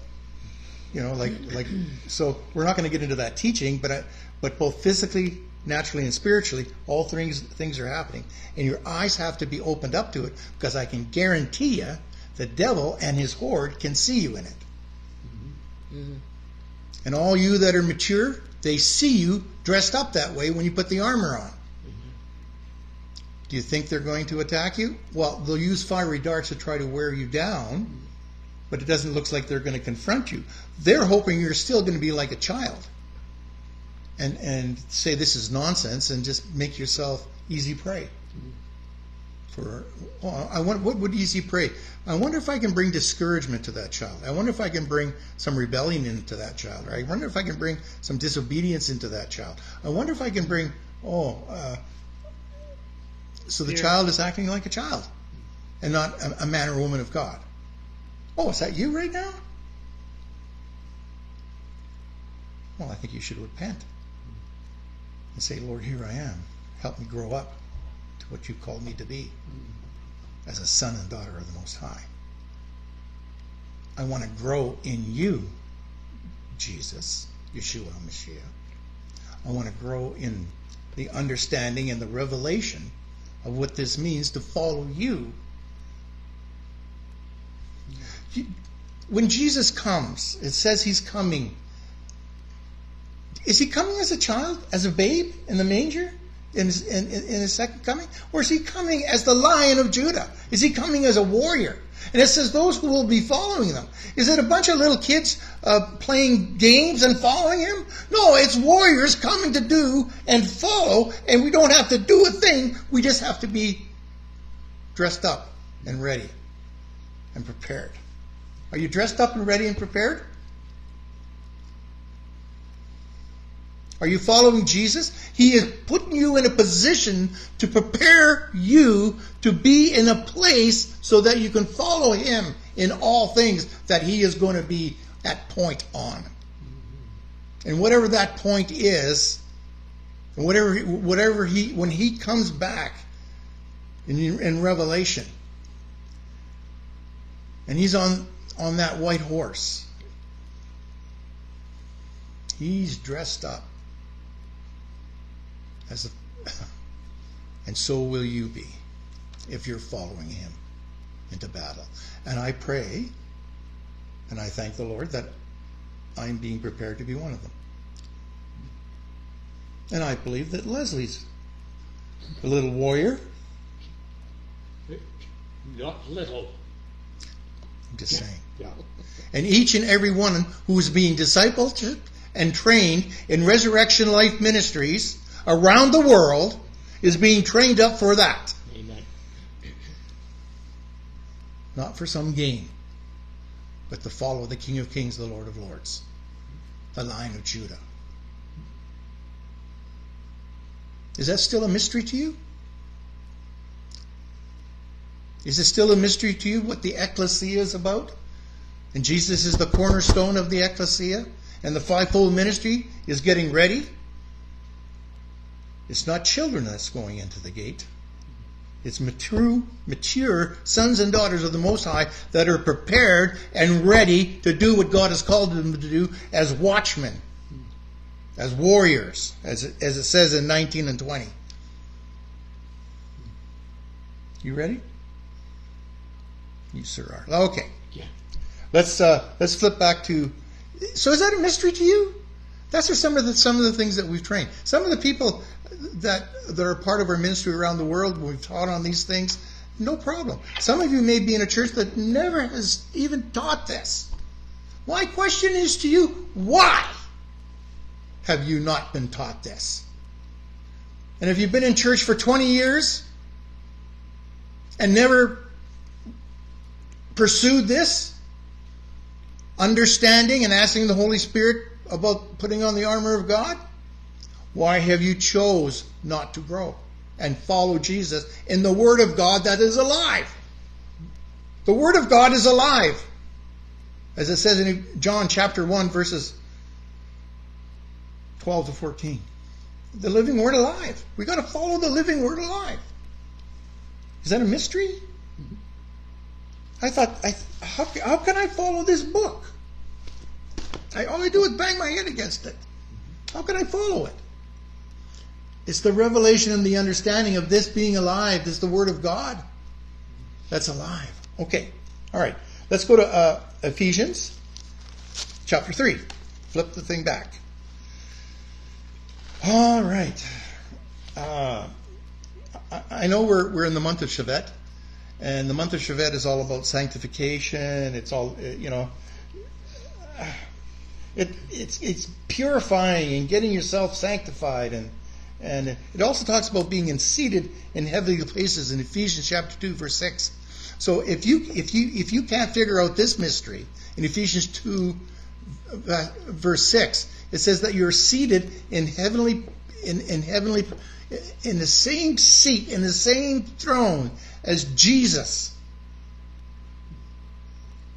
You know, like like so. We're not going to get into that teaching, but I, but both physically, naturally, and spiritually, all things things are happening, and your eyes have to be opened up to it because I can guarantee you, the devil and his horde can see you in it. Mm-hmm. And all you that are mature, they see you dressed up that way when you put the armor on. Do you think they're going to attack you? Well, they'll use fiery darts to try to wear you down, but it doesn't look like they're going to confront you. They're hoping you're still going to be like a child and, and say this is nonsense and just make yourself easy prey. For well, I want what would easy prey? I wonder if I can bring discouragement to that child. I wonder if I can bring some rebellion into that child. Or I wonder if I can bring some disobedience into that child. I wonder if I can bring oh uh, so the child is acting like a child and not a, a man or woman of God. Oh, is that you right now? Well, I think you should repent and say, Lord, here I am. Help me grow up to what you've called me to be mm-hmm. as a son and daughter of the Most High. I want to grow in you, Jesus, Yeshua Mashiach. I want to grow in the understanding and the revelation of what this means to follow you. Mm-hmm. When Jesus comes, it says he's coming. Is he coming as a child, as a babe in the manger? In his, in, in his second coming? Or is he coming as the lion of Judah? Is he coming as a warrior? And it says those who will be following them. Is it a bunch of little kids uh, playing games and following him? No, it's warriors coming to do and follow, and we don't have to do a thing. We just have to be dressed up and ready and prepared. Are you dressed up and ready and prepared? Are you following Jesus? He is putting you in a position to prepare you to be in a place so that you can follow Him in all things that He is going to be at point on. And whatever that point is, whatever whatever he when he comes back in, in Revelation, and he's on on that white horse, he's dressed up as a, [laughs] and so will you be if you're following him into battle. And I pray and I thank the Lord that I'm being prepared to be one of them. And I believe that Leslie's a little warrior. Not little. I'm just saying. Yeah. And each and every one who is being discipled and trained in Resurrection Life Ministries around the world is being trained up for that. Amen. Not for some game, but to follow the King of Kings, the Lord of Lords, the Lion of Judah. Is that still a mystery to you? Is it still a mystery to you what the ecclesia is about? And Jesus is the cornerstone of the ecclesia, and the fivefold ministry is getting ready. It's not children that's going into the gate. It's mature, mature sons and daughters of the Most High that are prepared and ready to do what God has called them to do as watchmen, as warriors, as it, as it says in 19 and 20. You ready? You sir are. Okay. Yeah. Let's uh, let's flip back to. So is that a mystery to you? That's some of the some of the things that we've trained. Some of the people that that are part of our ministry around the world, we've taught on these things. No problem. Some of you may be in a church that never has even taught this. My question is to you: Why have you not been taught this? And if you've been in church for 20 years and never pursued this, understanding and asking the Holy Spirit about putting on the armor of God? Why have you chose not to grow and follow Jesus in the Word of God that is alive? The Word of God is alive. As it says in John chapter 1 verses 12 to 14. The living word alive. We got to follow the living word alive. Is that a mystery? I thought, I, how, how can I follow this book? I, all I do is bang my head against it. How can I follow it? It's the revelation and the understanding of this being alive. This is the Word of God. That's alive. Okay. All right. Let's go to uh, Ephesians chapter 3. Flip the thing back. All right. Uh, I, I know we're, we're in the month of Shevat, and the month of Shevat is all about sanctification. It's all, uh, you know, it, it's, it's purifying and getting yourself sanctified. And, and it also talks about being seated in heavenly places in Ephesians chapter 2, verse 6. So if you, if you, if you can't figure out this mystery in Ephesians 2, uh, verse 6, it says that you're seated in heavenly, in, in heavenly, in the same seat, in the same throne as Jesus.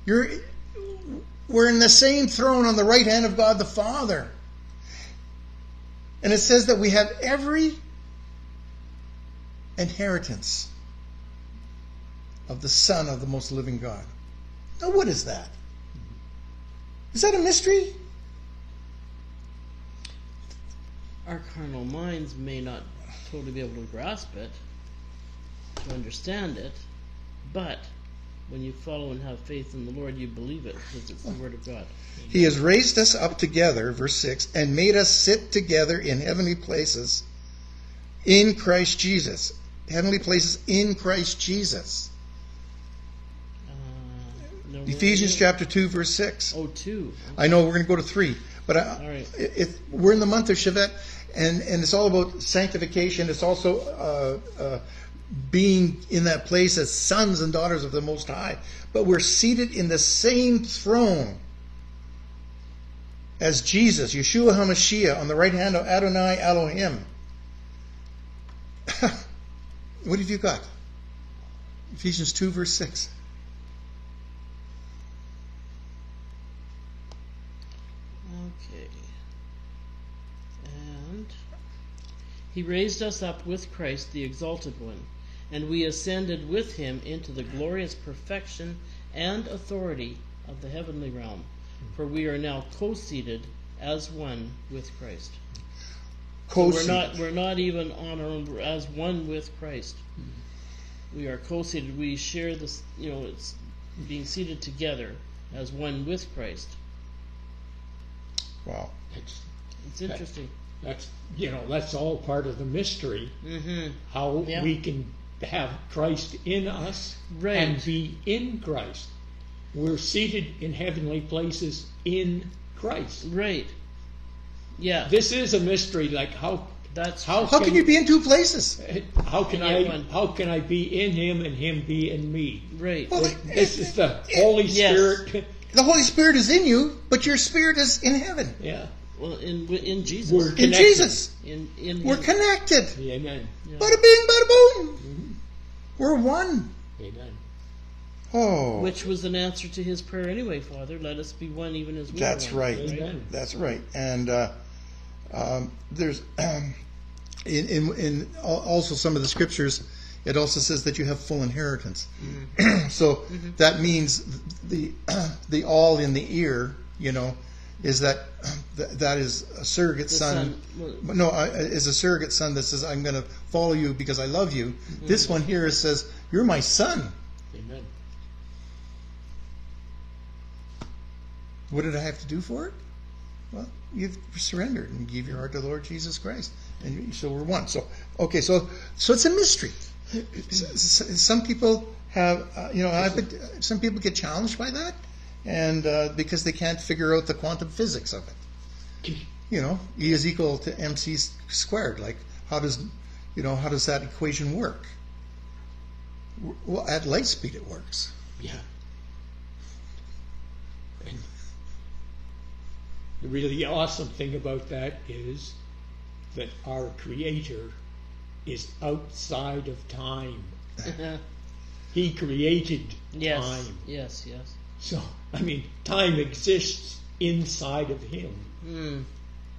You're, we're in the same throne on the right hand of God the Father. And it says that we have every inheritance of the Son of the most living God. Now, what is that? Is that a mystery? Our carnal minds may not totally be able to grasp it, to understand it, but when you follow and have faith in the Lord, you believe it because it's the Word of God. He has raised us up together, verse 6, and made us sit together in heavenly places in Christ Jesus. Heavenly places in Christ Jesus. Uh, no, Ephesians chapter 2, verse 6. oh Oh, two. I know we're going to go to 3, but I, right. it, it, we're in the month of Shevat, and, and it's all about sanctification. It's also uh, uh, being in that place as sons and daughters of the Most High. But we're seated in the same throne as Jesus, Yeshua HaMashiach, on the right hand of Adonai Elohim. [laughs] what have you got? Ephesians 2, verse 6. Okay. And he raised us up with Christ, the exalted one, and we ascended with him into the glorious perfection and authority of the heavenly realm. For we are now co-seated as one with Christ. So we're not we're not even on our own we're as one with Christ. We are co-seated. We share this. You know, it's being seated together as one with Christ. Wow. That's, It's interesting. that's you know that's all part of the mystery. Mm-hmm. How Yeah. we can have Christ in us Right. and be in Christ. We're seated in heavenly places in Christ. Right. Yeah. This is a mystery. Like how That's how How can you be in two places? [laughs] how can I one. how can I be in Him and Him be in me? right. Well, This is the Holy Yes. Spirit. The Holy Spirit is in you, but your spirit is in heaven. Yeah, Well, in in Jesus. we're In. Jesus. in in We're Him. connected. Amen. Yeah. Bada bing, bada boom. We're one. Amen. Oh, Which was an answer to his prayer anyway, Father. Let us be one, even as we That's are one. right. Amen. that's right. And uh, um, there's um, in, in in also some of the scriptures. It also says that you have full inheritance. [clears throat] so that means the [clears throat] the awl in the ear. You know, is that that, is a surrogate son. son. No, I- is a surrogate son that says, I'm going to follow you because I love you. This one here says, You're my son. Amen. What did I have to do for it? Well, you've surrendered and gave your heart to the Lord Jesus Christ. And so we're one. So, okay, so so it's a mystery. Some people have, uh, you know, I've been, some people get challenged by that, and uh, because they can't figure out the quantum physics of it. You know, E is equal to mc squared. Like, how does, you know, how does that equation work? Well, at light speed, it works. Yeah. And the really awesome thing about that is that our Creator is outside of time. [laughs] He created yes. time. Yes. Yes. So, I mean, time exists inside of Him. Mm.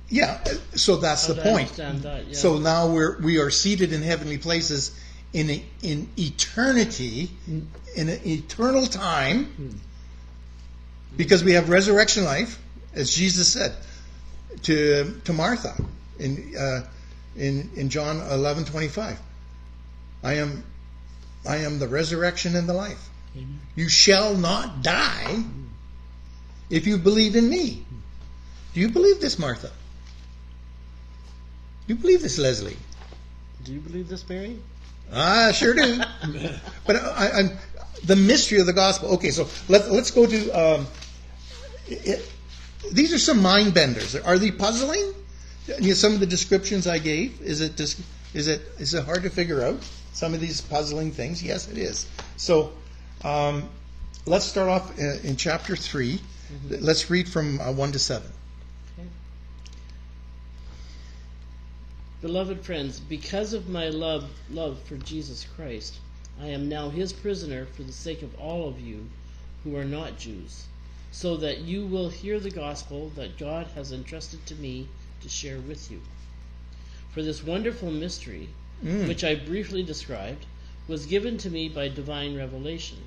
Yeah, so that's How the point. that, yeah. So now we're we are seated in heavenly places in a, in eternity, in an eternal time, because we have resurrection life, as Jesus said to to Martha in uh, in in John eleven twenty five. I am I am the resurrection and the life. You shall not die if you believe in me. Do you believe this, Martha? Do you believe this, Leslie? Do you believe this, Mary? I sure do. [laughs] but I, I'm the mystery of the gospel. Okay, so let, let's go to. Um, it, these are some mind benders. Are they puzzling? You know, some of the descriptions I gave. Is it just, is it is it hard to figure out some of these puzzling things? Yes, it is. So um, let's start off in, in chapter 3 let Let's read from uh, one to seven. Beloved friends, because of my love love for Jesus Christ, I am now his prisoner for the sake of all of you who are not Jews, so that you will hear the gospel that God has entrusted to me to share with you. For this wonderful mystery, which I briefly described, was given to me by divine revelation,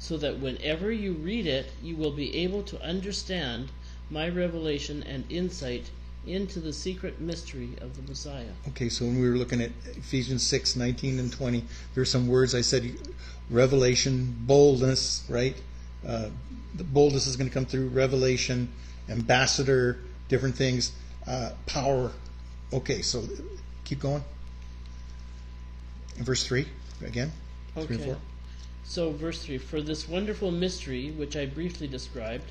so that whenever you read it, you will be able to understand my revelation and insight into the secret mystery of the Messiah. Okay, so when we were looking at Ephesians 6 19 and 20, there are some words I said revelation, boldness, right? Uh, the boldness is going to come through revelation, ambassador, different things, uh, power. Okay, so keep going. In verse 3 again, okay. 3 and 4. So, verse 3 For this wonderful mystery, which I briefly described,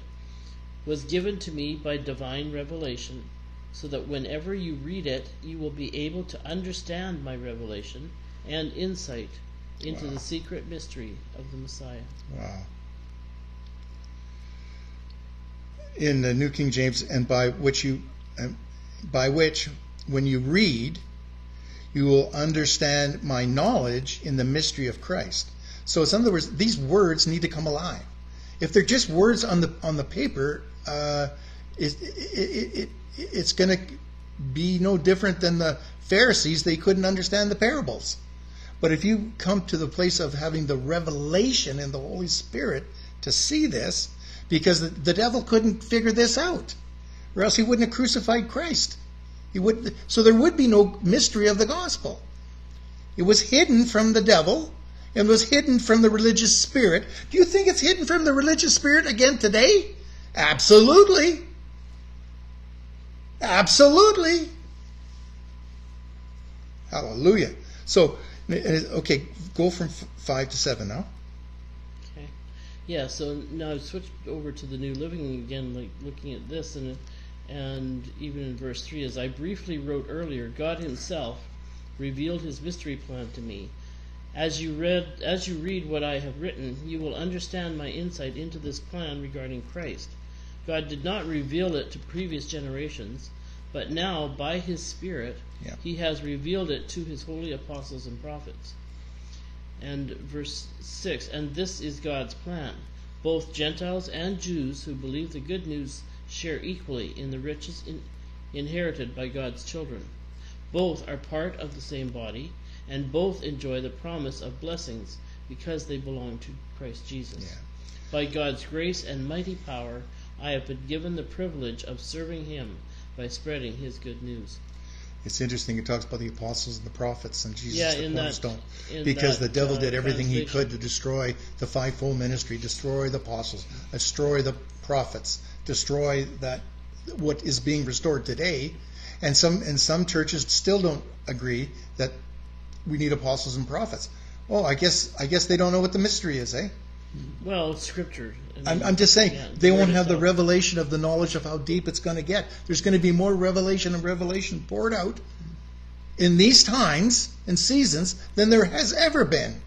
was given to me by divine revelation, so that whenever you read it, you will be able to understand my revelation and insight into the secret mystery of the Messiah. Wow. In the New King James, and by which you, by which, when you read, you will understand my knowledge in the mystery of Christ. So, in other words, these words need to come alive. If they're just words on the on the paper, uh, it, it, it, it's going to be no different than the Pharisees. They couldn't understand the parables. But if you come to the place of having the revelation in the Holy Spirit to see this, because the, the devil couldn't figure this out, or else he wouldn't have crucified Christ. He would, so there would be no mystery of the gospel. It was hidden from the devil and was hidden from the religious spirit. Do you think it's hidden from the religious spirit again today? Absolutely. Absolutely. Hallelujah. So, okay, go from f- 5 to 7 now. Okay. Yeah, so now I've switched over to the New Living again, like looking at this, and and even in verse three, as I briefly wrote earlier, God Himself revealed His mystery plan to me. As you read, as you read what I have written, you will understand my insight into this plan regarding Christ. God did not reveal it to previous generations, but now by His Spirit, Yeah. He has revealed it to His holy apostles and prophets. And verse 6 And this is God's plan. Both Gentiles and Jews who believe the good news share equally in the riches in, inherited by God's children. Both are part of the same body, and both enjoy the promise of blessings because they belong to Christ Jesus. Yeah. By God's grace and mighty power, I have been given the privilege of serving Him by spreading His good news. It's interesting. It talks about the apostles and the prophets and Jesus Yeah, the in that- cornerstone. because that, the devil uh, did everything he could to destroy the fivefold ministry, destroy the apostles, destroy the prophets, destroy that what is being restored today. And some and some churches still don't agree that we need apostles and prophets. Oh, I guess I guess they don't know what the mystery is, eh? Well, it's Scripture. I mean, I'm, I'm just saying yeah, they won't have the revelation of the knowledge of how deep it's going to get. There's going to be more revelation and revelation poured out in these times and seasons than there has ever been.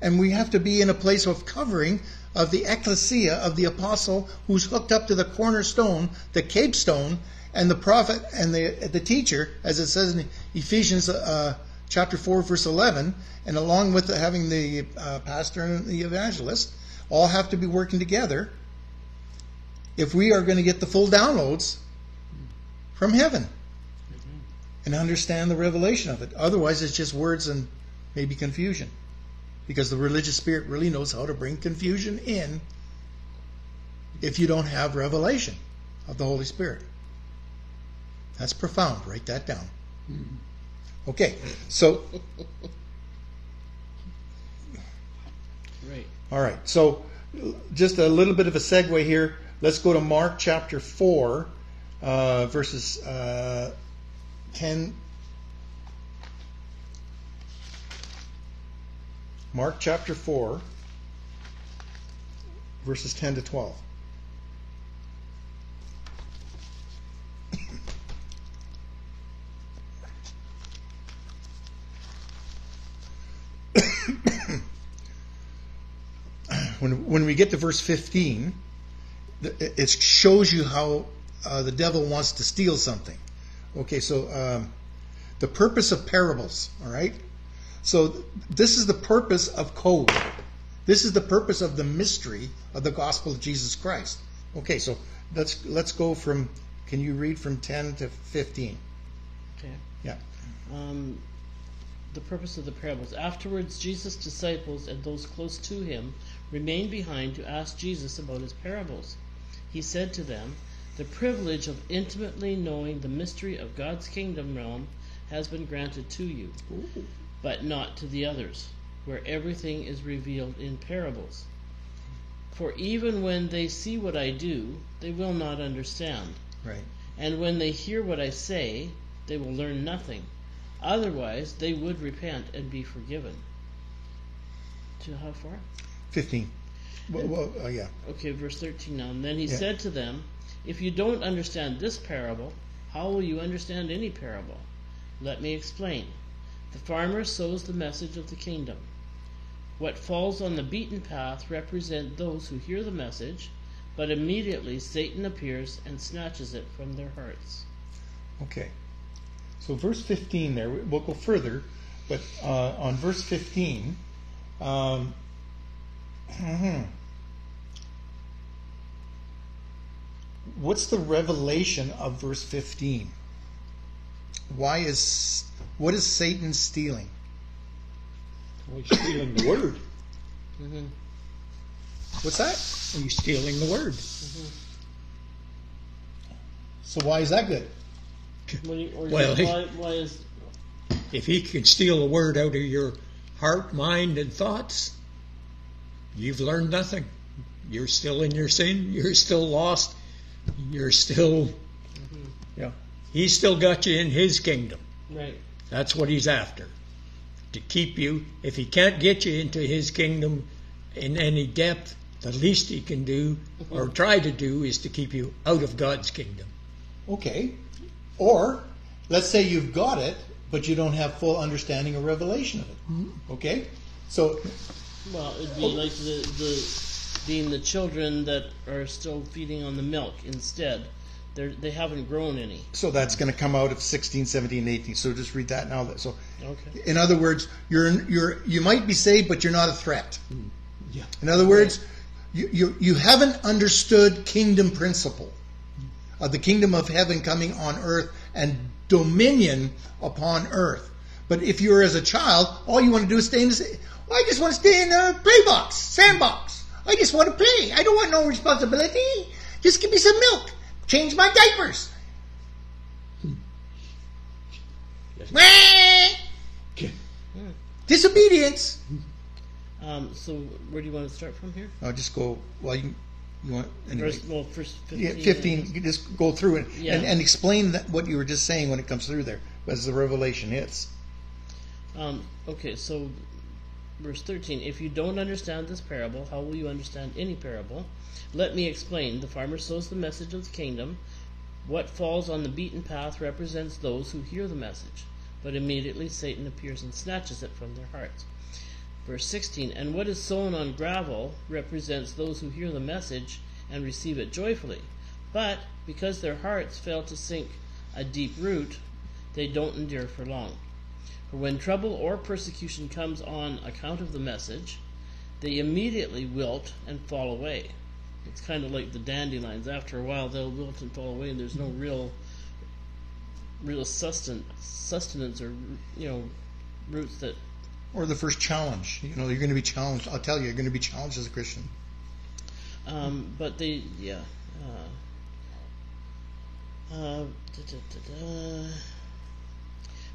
And we have to be in a place of covering of the ecclesia of the apostle who's hooked up to the cornerstone, the capstone, and the prophet and the the teacher, as it says in Ephesians uh, chapter four, verse eleven, and along with having the uh, pastor and the evangelist, all have to be working together. If we are going to get the full downloads from heaven and understand the revelation of it. Otherwise, it's just words and maybe confusion. Because the religious spirit really knows how to bring confusion in if you don't have revelation of the Holy Spirit. That's profound. Write that down. Okay, so, Right. all right, so just a little bit of a segue here. Let's go to Mark chapter 4, uh, verses uh, 10. Mark chapter 4, verses 10 to 12. When, when we get to verse 15, it shows you how uh, the devil wants to steal something. Okay, so um, the purpose of parables, all right? So th- this is the purpose of code. This is the purpose of the mystery of the gospel of Jesus Christ. Okay, so let's let's go from. Can you read from 10 to 15? Okay. Yeah. Um, the purpose of the parables. Afterwards, Jesus' disciples and those close to him remained behind to ask Jesus about his parables. He said to them, The privilege of intimately knowing the mystery of God's kingdom realm has been granted to you, but not to the others, where everything is revealed in parables. For even when they see what I do, they will not understand. Right. And when they hear what I say, they will learn nothing. Otherwise, they would repent and be forgiven. To how far? 15. Well, well uh, yeah. Okay, verse 13 now. And then he Yeah. said to them, If you don't understand this parable, how will you understand any parable? Let me explain. The farmer sows the message of the kingdom. What falls on the beaten path represent those who hear the message, but immediately Satan appears and snatches it from their hearts. Okay. So verse 15 there, we'll go further, but uh, on verse 15, um, what's the revelation of verse 15? Why is, what is Satan stealing? Well, he's stealing the word. Mm-hmm. What's that? He's stealing the word. So why is that good? What you, or Well, he- why, why is If he can steal a word out of your heart, mind, and thoughts, you've learned nothing. You're still in your sin. You're still lost. You're still. Mm-hmm. Yeah. He's still got you in his kingdom. right? That's what he's after. To keep you. If he can't get you into his kingdom in any depth, the least he can do mm-hmm. or try to do is to keep you out of God's kingdom. Okay. Or let's say you've got it, but you don't have full understanding or revelation of it. Mm-hmm. Okay? So Well, it'd be like the the being the children that are still feeding on the milk instead. They they haven't grown any. so that's going to come out of 16, 17, 18. So just read that now. So Okay. in other words, you're you're you might be saved, but you're not a threat. Mm. Yeah. In other words, you, you, you haven't understood kingdom principle of the kingdom of heaven coming on earth and dominion upon earth. But if you're as a child, all you want to do is stay in the. Sa- Well, I just want to stay in the play box, sandbox. I just want to play. I don't want no responsibility. Just give me some milk. Change my diapers. Disobedience. Um, so where do you want to start from here? I'll just go. Well, you, you want anyway. First, well, first Yeah, fifteen. 15, you just go through it Yeah. and, and explain that, what you were just saying when it comes through there as the revelation hits. Um, okay, so verse 13. If you don't understand this parable, how will you understand any parable? Let me explain. The farmer sows the message of the kingdom. What falls on the beaten path represents those who hear the message, but immediately Satan appears and snatches it from their hearts. Verse 16. And what is sown on gravel represents those who hear the message and receive it joyfully. But because their hearts fail to sink a deep root, they don't endure for long. For when trouble or persecution comes on account of the message, they immediately wilt and fall away. It's kind of like the dandelions. After a while, they'll wilt and fall away, and there's no real real sustenance, sustenance or you know roots that Or the first challenge. You know, you're going to be challenged. I'll tell you, you're going to be challenged as a Christian. Um, but they, yeah. Uh, uh, da, da, da, da.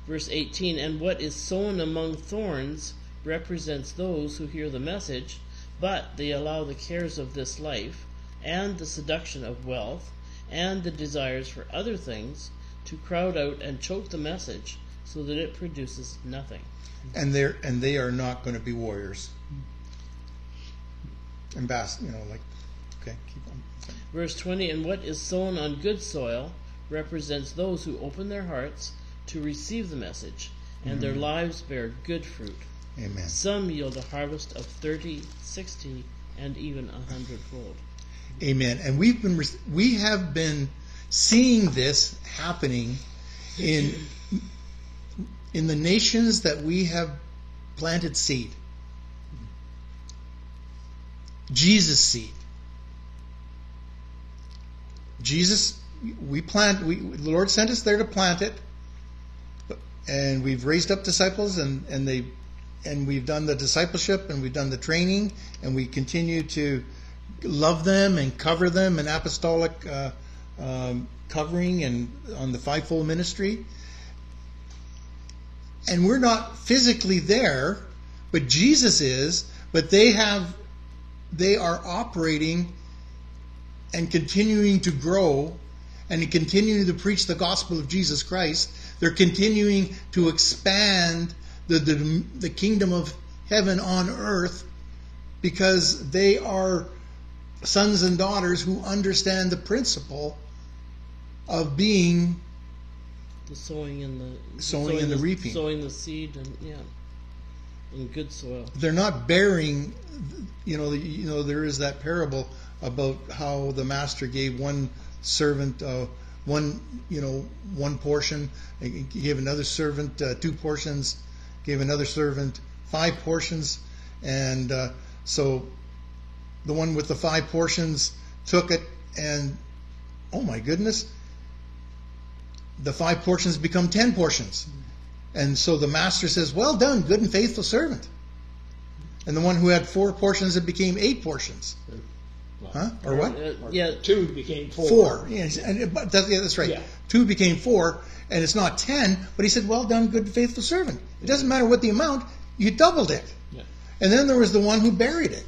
Verse 18 And what is sown among thorns represents those who hear the message, but they allow the cares of this life, and the seduction of wealth, and the desires for other things to crowd out and choke the message, so that it produces nothing. And they're and they are not going to be warriors. Ambas- you know, like okay, keep on. Verse 20 And what is sown on good soil represents those who open their hearts to receive the message, and mm-hmm. their lives bear good fruit. Amen. Some yield a harvest of 30, 60, and even a hundredfold. Amen. And we've been we have been seeing this happening in in the nations that we have planted seed. Jesus seed. Jesus we plant we the Lord sent us there to plant it. And we've raised up disciples and and they and we've done the discipleship and we've done the training and we continue to love them and cover them in apostolic uh, um, covering and on the fivefold ministry. And we're not physically there, but Jesus is. But they have, they are operating and continuing to grow and continuing to preach the gospel of Jesus Christ. They're continuing to expand the, the, the kingdom of heaven on earth because they are sons and daughters who understand the principle of being The sowing and the Sowing and the reaping. sowing the seed and yeah, in good soil. they're not bearing you know you know there is that parable about how the master gave one servant uh, one you know one portion he gave another servant uh, two portions gave another servant five portions and uh, so the one with the five portions took it and oh my goodness the five portions become ten portions. And so the master says well done good and faithful servant. And the one who had four portions it became eight portions huh or what Uh, yeah, Two became four. four yes and but that's, yeah, that's right Yeah. two became four and it's not ten but he said well done good faithful servant it doesn't matter what the amount you doubled it Yeah. and then there was the one who buried it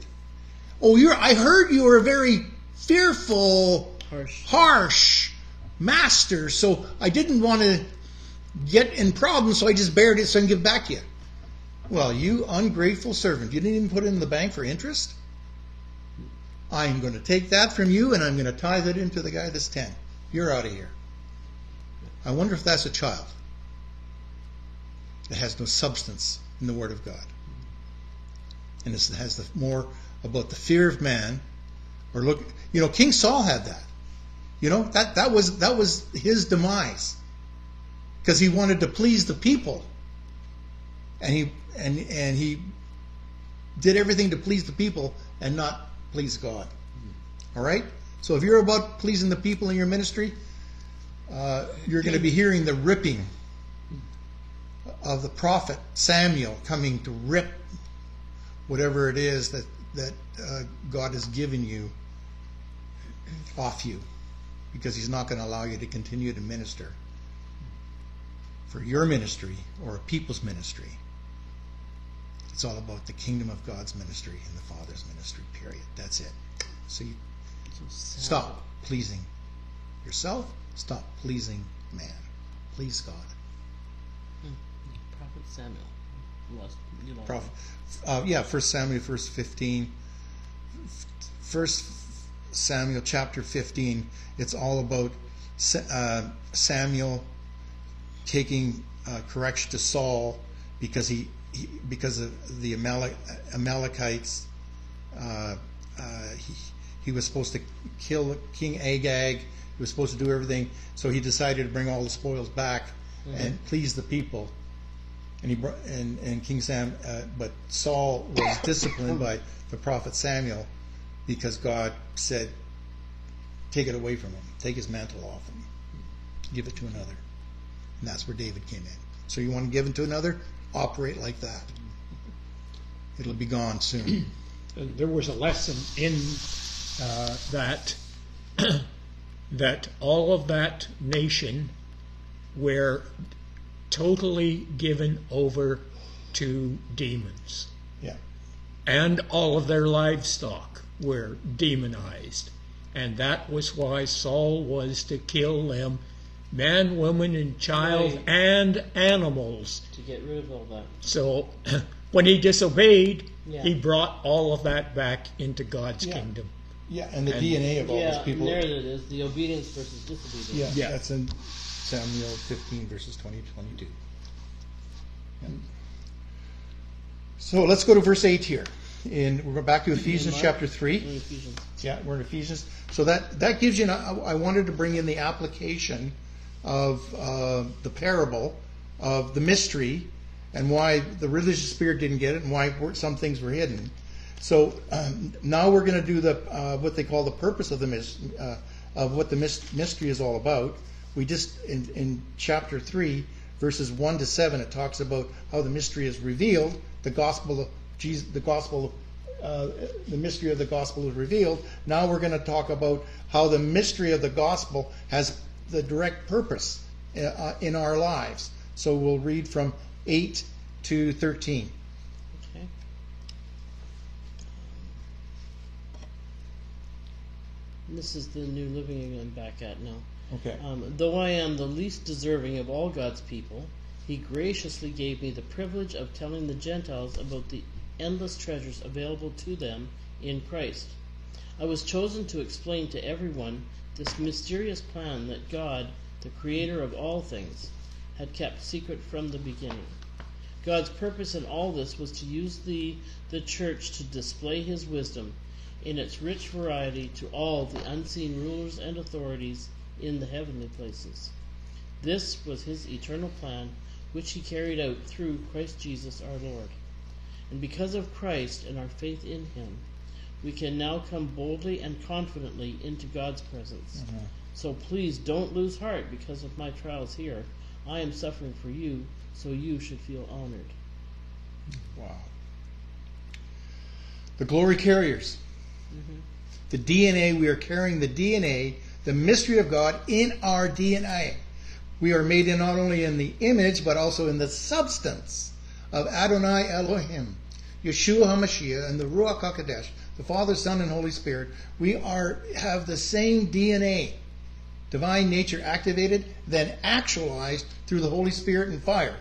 oh you're i heard you were a very fearful harsh. harsh master, so I didn't want to get in problems, so I just buried it so I can give it back to you. Well, you ungrateful servant, you didn't even put it in the bank for interest? I'm going to take that from you and I'm going to tithe it into the guy that's 10. You're out of here. I wonder if that's a child that has no substance in the Word of God. And it has the more about the fear of man, or look, you know, King Saul had that. You know that that was that was his demise because he wanted to please the people, and he and and he did everything to please the people and not please God. All right. So if you're about pleasing the people in your ministry, uh, you're going to be hearing the ripping of the prophet Samuel coming to rip whatever it is that that uh, God has given you off you because he's not going to allow you to continue to minister for your ministry or a people's ministry. It's all about the kingdom of God's ministry and the Father's ministry, period. That's it. So you So stop pleasing yourself, stop pleasing man. Please God. Prophet Samuel. Lost, you lost. Prophet, uh, yeah, First Samuel, verse fifteen. First Samuel, chapter fifteen. It's all about uh, Samuel taking uh, correction to Saul because he, he because of the Amalek, Amalekites. Uh, uh, he, he was supposed to kill King Agag. He was supposed to do everything. So he decided to bring all the spoils back and please the people and he brought, and and King Sam, uh, but Saul was [coughs] disciplined by the prophet Samuel because God said, "Take it away from him. Take his mantle off him. Give it to another." And that's where David came in. So you want to give into another? Operate like that. It'll be gone soon. [clears throat] there was a lesson in uh, that [clears throat] that all of that nation were totally given over to demons. Yeah. And all of their livestock were demonized. And that was why Saul was to kill them man, woman, and child, Right. and animals. To get rid of all that. So [clears throat] when he disobeyed, Yeah. he brought all of that back into God's Yeah. kingdom. Yeah, and the And- DNA of all yeah, those people. there it is. The obedience versus disobedience. Yeah, Yeah. that's in Samuel 15, verses 20 to 22. Yeah. So let's go to verse 8 here. In, we're back to Ephesians Mark? chapter In 3. Ephesians. Yeah, we're in Ephesians. So that, that gives you, an, I I wanted to bring in the application of uh, the parable of the mystery and why the religious spirit didn't get it and why some things were hidden. So um, now we're going to do the uh, what they call the purpose of the mys- uh, of what the mys- mystery is all about. We just in, in chapter three, verses one to seven, it talks about how the mystery is revealed. The gospel of Jesus, the gospel, uh, the mystery of the gospel is revealed. Now we're going to talk about how the mystery of the gospel has the direct purpose uh, in our lives. So we'll read from eight to thirteen. Okay. This is the New Living again back at now. Okay. Um, though I am the least deserving of all God's people, He graciously gave me the privilege of telling the Gentiles about the endless treasures available to them in Christ. I was chosen to explain to everyone this mysterious plan that God, the Creator of all things, had kept secret from the beginning. God's purpose in all this was to use the, the church to display His wisdom in its rich variety to all the unseen rulers and authorities in the heavenly places. This was His eternal plan, which He carried out through Christ Jesus our Lord. And because of Christ and our faith in Him, we can now come boldly and confidently into God's presence. Mm-hmm. So please don't lose heart because of my trials here. I am suffering for you, so you should feel honored. Wow. The glory carriers. Mm-hmm. The DNA, we are carrying the DNA, the mystery of God in our DNA. We are made in not only in the image, but also in the substance of Adonai Elohim, Yeshua HaMashiach, and the Ruach HaKodesh, the Father, Son, and Holy Spirit. We are have the same DNA, divine nature activated, then actualized through the Holy Spirit and fire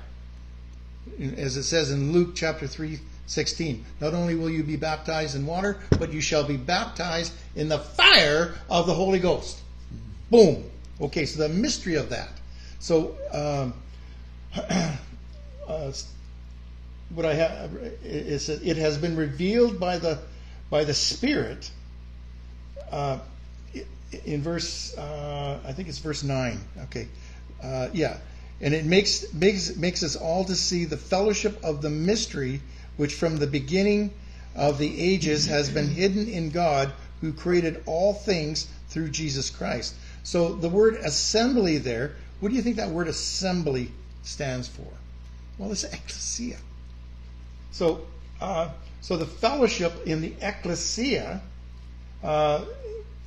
as it says in Luke chapter 3, 16. Not only will you be baptized in water, but you shall be baptized in the fire of the Holy Ghost. Boom. Okay, so the mystery of that. So, um, [clears throat] uh, what I have is it has been revealed by the by the Spirit. Uh, in verse, uh, I think it's verse nine. Okay, uh, yeah, and it makes makes makes us all to see the fellowship of the mystery, which from the beginning of the ages has been hidden in God, who created all things through Jesus Christ. So the word assembly there, what do you think that word assembly stands for? Well, it's ecclesia. So, uh, so the fellowship in the ecclesia, uh,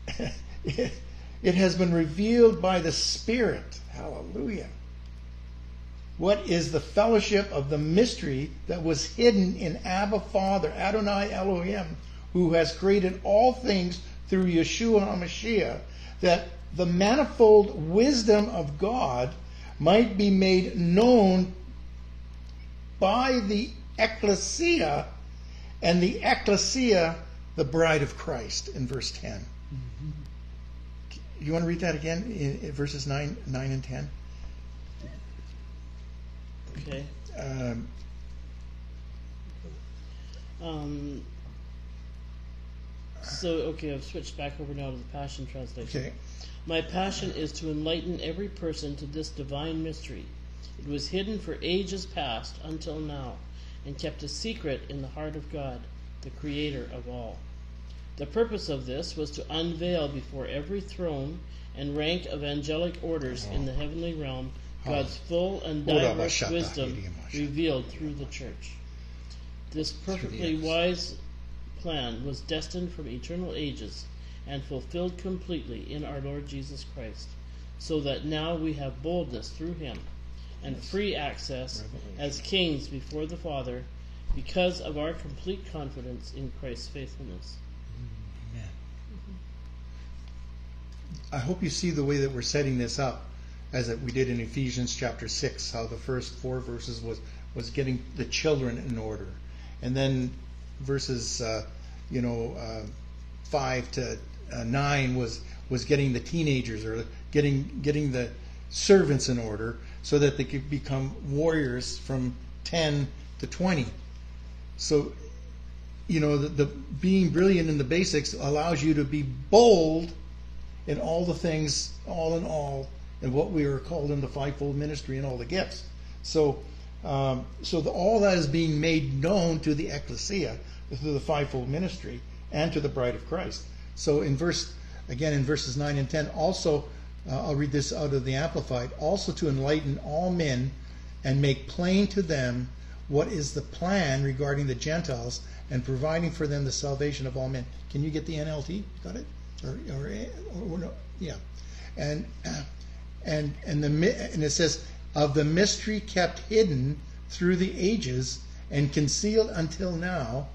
[laughs] it, has been revealed by the Spirit. Hallelujah. What is the fellowship of the mystery that was hidden in Abba Father, Adonai Elohim, who has created all things through Yeshua HaMashiach, that the manifold wisdom of God might be made known by the ecclesia, and the ecclesia, the bride of Christ, in verse 10. You want to read that again in, in verses 9, 9 and 10? Okay. Um, Um, so, okay, I've switched back over now to the Passion Translation. okay. My passion is to enlighten every person to this divine mystery. It was hidden for ages past until now, and kept a secret in the heart of God, the Creator of all. The purpose of this was to unveil before every throne and rank of angelic orders in the heavenly realm God's full and diverse wisdom revealed through the church. This perfectly wise plan was destined from eternal ages and fulfilled completely in our Lord Jesus Christ, so that now we have boldness through him and free access as kings before the Father because of our complete confidence in Christ's faithfulness. Amen. I hope you see the way that we're setting this up, as that we did in Ephesians chapter six, how the first four verses was was getting the children in order, and then verses, uh, you know, uh, five to uh, nine was was getting the teenagers or getting getting the servants in order, so that they could become warriors from ten to twenty. So you know, the, the being brilliant in the basics allows you to be bold in all the things, all in all, in what we are called in the fivefold ministry and all the gifts. So, um, so the, all that is being made known to the ecclesia through the fivefold ministry and to the bride of Christ. So, in verse again in verses nine and ten, also uh, I'll read this out of the Amplified. Also to enlighten all men and make plain to them what is the plan regarding the Gentiles and providing for them the salvation of all men. Can you get the NLT? Got it? Or, or, or, or no? Yeah. And [clears throat] and and the and it says of the mystery kept hidden through the ages and concealed until now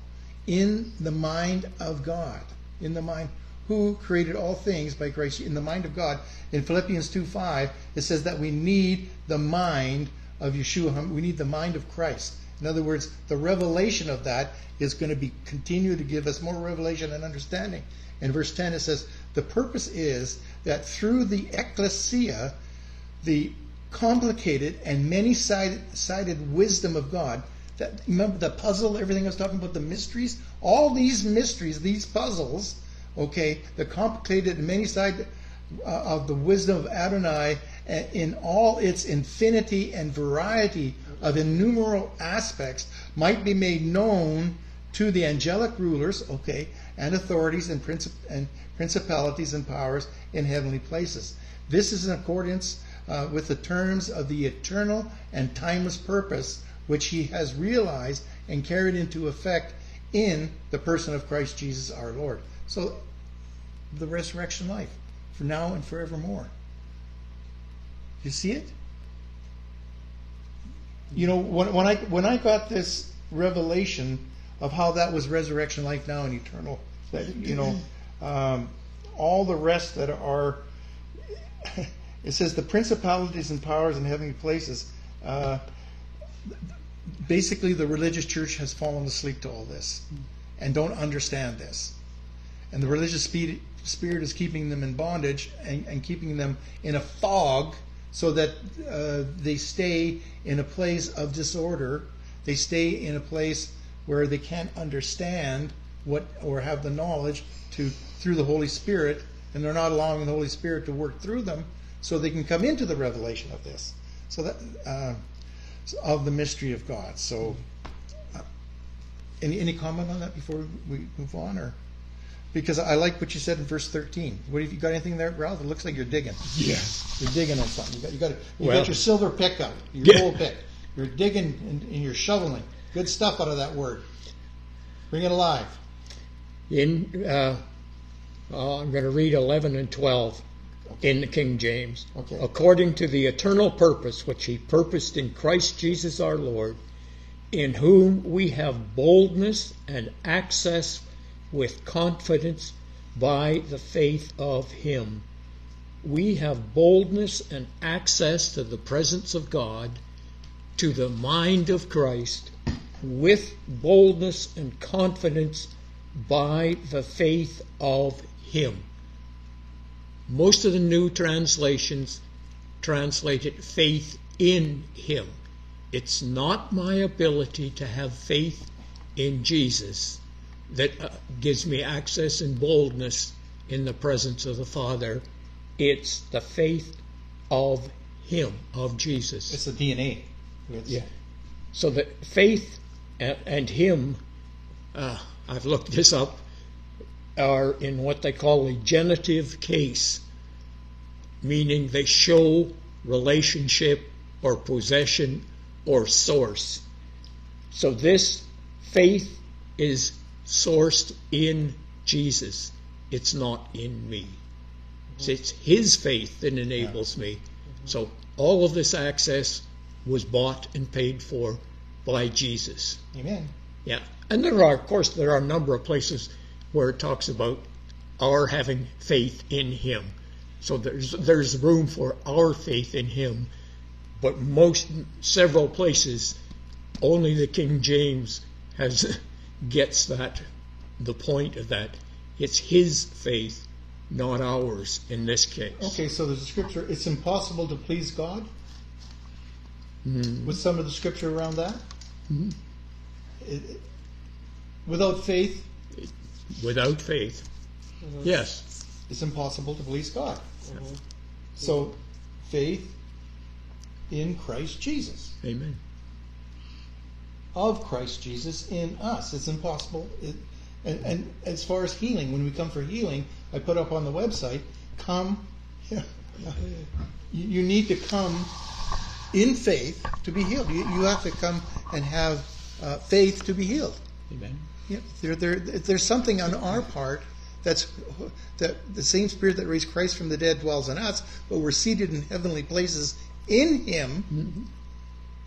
in the mind of God. In the mind who created all things by grace in the mind of God. In Philippians 2 5, it says that we need the mind of Yeshua. We need the mind of Christ. In other words, the revelation of that is going to be continue to give us more revelation and understanding. In verse 10 it says, the purpose is that through the ecclesia, the complicated and many sided wisdom of God, that remember the puzzle, everything I was talking about, the mysteries, all these mysteries, these puzzles, okay, the complicated many sided uh, of the wisdom of Adonai uh, in all its infinity and variety of innumerable aspects might be made known to the angelic rulers, okay, and authorities and, princip- and principalities and powers in heavenly places. This is in accordance uh, with the terms of the eternal and timeless purpose which he has realized and carried into effect in the person of Christ Jesus our Lord. So, the resurrection life for now and forevermore. You see it? You know, when, when I when I got this revelation of how that was resurrection life now and eternal, that you know, um, all the rest that are, [laughs] it says the principalities and powers in heavenly places. Uh, basically, the religious church has fallen asleep to all this, and don't understand this, and the religious spirit is keeping them in bondage and, and keeping them in a fog so that uh, they stay in a place of disorder. They stay in a place where they can't understand what or have the knowledge to through the Holy Spirit, and they're not allowing the Holy Spirit to work through them, so they can come into the revelation of this. So that uh, of the mystery of God. So, uh, any any comment on that before we move on, or? Because I like what you said in verse 13. What have you got anything there, Ralph? It looks like you're digging. Yes. You're digging on something. You got you got, you Well- got your silver pick up, your Yeah. gold pick. You're digging and, and you're shoveling. Good stuff out of that word. Bring it alive. In uh, uh, I'm going to read 11 and 12 in the King James. Okay. According to the eternal purpose which He purposed in Christ Jesus our Lord, in whom we have boldness and access with confidence by the faith of Him. We have boldness and access to the presence of God, to the mind of Christ, with boldness and confidence by the faith of Him. Most of the new translations translate it faith in Him. It's not my ability to have faith in Jesus that uh, gives me access and boldness in the presence of the Father. It's the faith of Him, of Jesus. It's the DNA. It's, Yeah. So that faith and, and Him, uh, I've looked this up, are in what they call a genitive case, meaning they show relationship or possession or source. So this faith is sourced in Jesus. It's not in me. So it's His faith that enables me. Mm-hmm. So all of this access was bought and paid for by Jesus. Amen. Yeah, and there are, of course, there are a number of places where it talks about our having faith in Him. So there's there's room for our faith in Him, but most several places, only the King James has gets that the point of that. It's His faith, not ours in this case. Okay, so there's a scripture. It's impossible to please God. Mhm. With some of the scripture around that. Mhm. It- it- without faith, Without faith, yes, it's impossible to please God. Mhm. So, faith in Christ Jesus, Amen. Of Christ Jesus in us. It's impossible. It, and, and as far as healing, when we come for healing, I put up on the website, come. [laughs] you, you need to come in faith to be healed. You, you have to come and have uh, faith to be healed. Amen. Yeah, there, there, there's something on our part that's that the same spirit that raised Christ from the dead dwells in us, but we're seated in heavenly places in Him,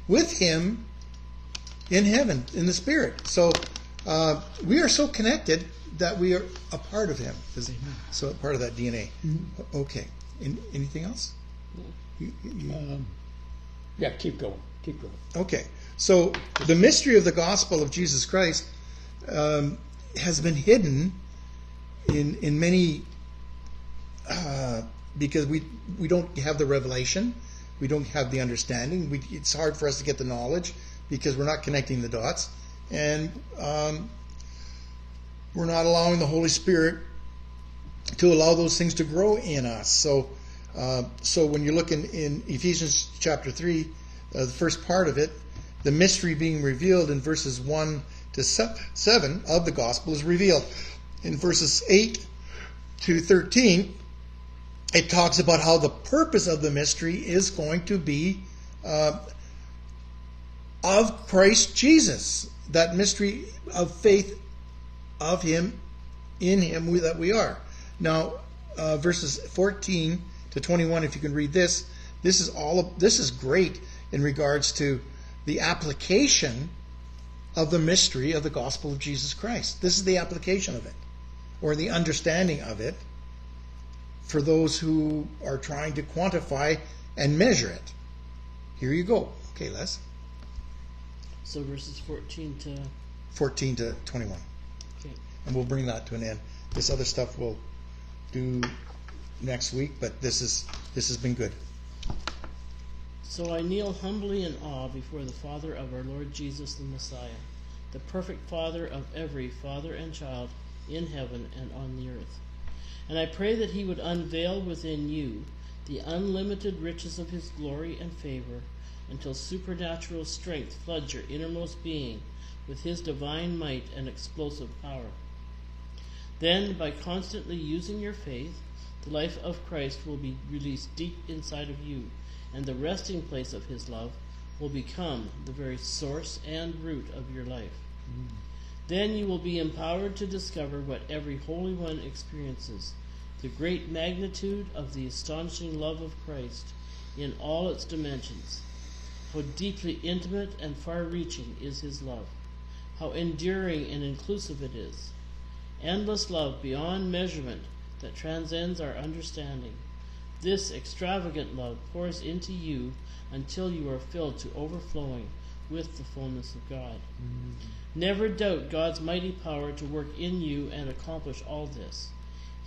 with Him, in heaven, in the Spirit. So uh, we are so connected that we are a part of Him. So part of that DNA. Okay. In, anything else? You- you- Um, yeah, keep going. Keep going. Okay, so the mystery of the gospel of Jesus Christ um, has been hidden in in many uh, because we we don't have the revelation, we don't have the understanding. We, it's hard for us to get the knowledge because we're not connecting the dots, and um, we're not allowing the Holy Spirit to allow those things to grow in us. So, uh, so when you look in, in Ephesians chapter three, uh, the first part of it, the mystery being revealed in verses one to seven of the gospel is revealed. In verses eight to thirteen, it talks about how the purpose of the mystery is going to be uh, of Christ Jesus. That mystery of faith of Him, in Him that we are. Now, uh, verses 14 to 21, if you can read this, this is all. Of, this is great in regards to the application of the mystery of the gospel of Jesus Christ. This is the application of it, or the understanding of it, for those who are trying to quantify and measure it. Here you go. Okay, Les. So verses 14 to 14 to 21. okay. and we'll bring that to an end. This other stuff we'll do next week, but this is this has been good. So I kneel humbly in awe before the Father of our Lord Jesus the Messiah, the perfect Father of every father and child in heaven and on the earth. And I pray that he would unveil within you the unlimited riches of his glory and favor until supernatural strength floods your innermost being with his divine might and explosive power. Then, by constantly using your faith, the life of Christ will be released deep inside of you, and the resting place of his love will become the very source and root of your life. Then you will be empowered to discover what every Holy One experiences the great magnitude of the astonishing love of Christ in all its dimensions. How deeply intimate and far reaching is his love. How enduring and inclusive it is. Endless love beyond measurement that transcends our understanding. This extravagant love pours into you until you are filled to overflowing with the fullness of God. Mm-hmm. Never doubt God's mighty power to work in you and accomplish all this.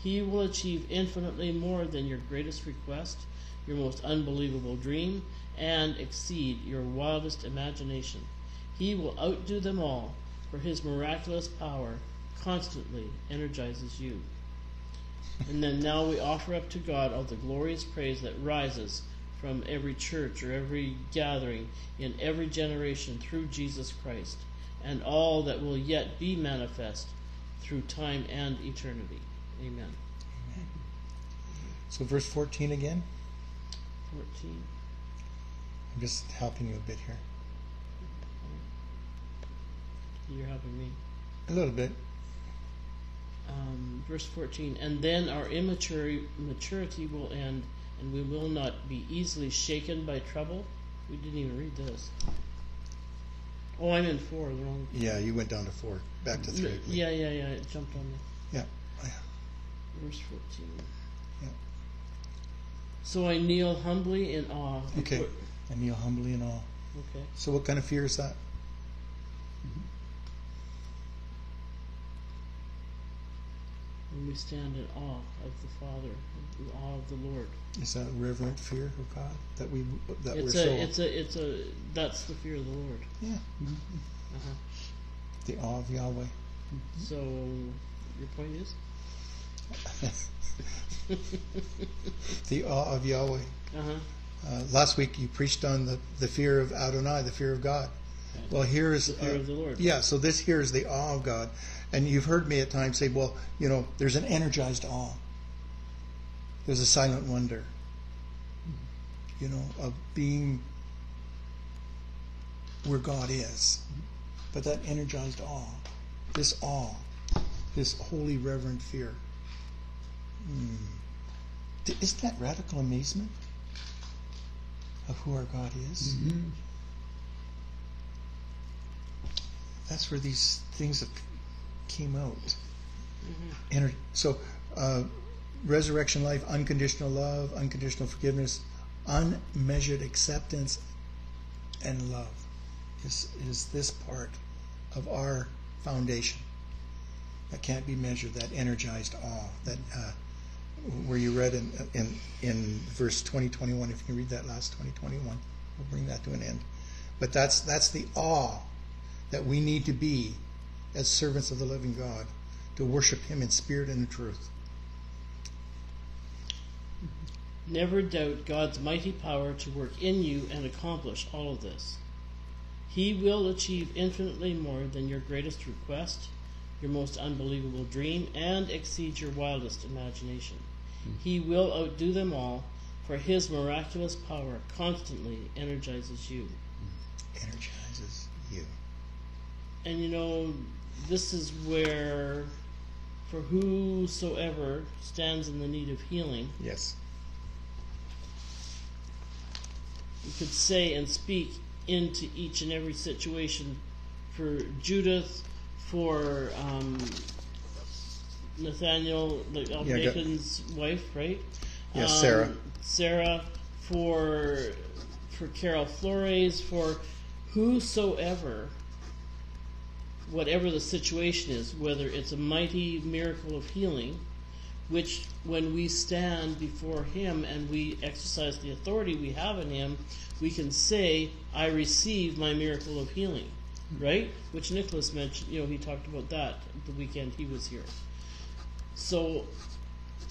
He will achieve infinitely more than your greatest request, your most unbelievable dream, and exceed your wildest imagination. He will outdo them all, for his miraculous power constantly energizes you. And then now we offer up to God all the glorious praise that rises from every church or every gathering in every generation through Jesus Christ, and all that will yet be manifest through time and eternity. Amen. So verse 14 again. 14. I'm just helping you a bit here. You're helping me. A little bit. Um, verse 14, and then our immaturity maturity will end, and we will not be easily shaken by trouble. We didn't even read this. Oh, I'm in four. The wrong. Yeah, you went down to four. Back to three. Yeah, yeah, yeah. It jumped on me. Yeah. Verse 14. Yeah. So I kneel humbly in awe. Okay. I kneel humbly in awe. Okay. So, what kind of fear is that? When we stand in awe of the Father, in awe of the Lord. Is that reverent fear of God that we that It's we're a, so it's a, it's a. That's the fear of the Lord. yeah Uh-huh. the awe of Yahweh. So your point is. [laughs] the awe of Yahweh. Uh-huh. Uh, last week you preached on the, the fear of Adonai, the fear of God. Well, here is The fear uh, of the Lord. Yeah, so this here is the awe of God, and you've heard me at times say, "Well, you know, there's an energized awe. There's a silent wonder. You know, of being where God is, but that energized awe, this awe, this holy reverent fear. D- Isn't that radical amazement of who our God is? That's where these things have came out. Ener- so, uh, resurrection life, unconditional love, unconditional forgiveness, unmeasured acceptance, and love is is this part of our foundation that can't be measured. That energized awe. That uh, where you read in in in verse twenty twenty one. If you can read that last twenty twenty one, we'll bring that to an end. But that's that's the awe that we need to be as servants of the living God to worship Him in spirit and in truth. Never doubt God's mighty power to work in you and accomplish all of this. He will achieve infinitely more than your greatest request, your most unbelievable dream, and exceed your wildest imagination. He will outdo them all, for His miraculous power constantly energizes you. Energizes you. And you know, this is where, for whosoever stands in the need of healing, Yes. you could say and speak into each and every situation for Judith, for um, Nathaniel, like Yeah, Bacon's wife, right? Yes, Um, Sarah. Sarah, for for Carol Flores, for whosoever, whatever the situation is, whether it's a mighty miracle of healing, which when we stand before Him and we exercise the authority we have in Him, we can say, I receive my miracle of healing, right? Which Nicholas mentioned, you know, he talked about that the weekend he was here. So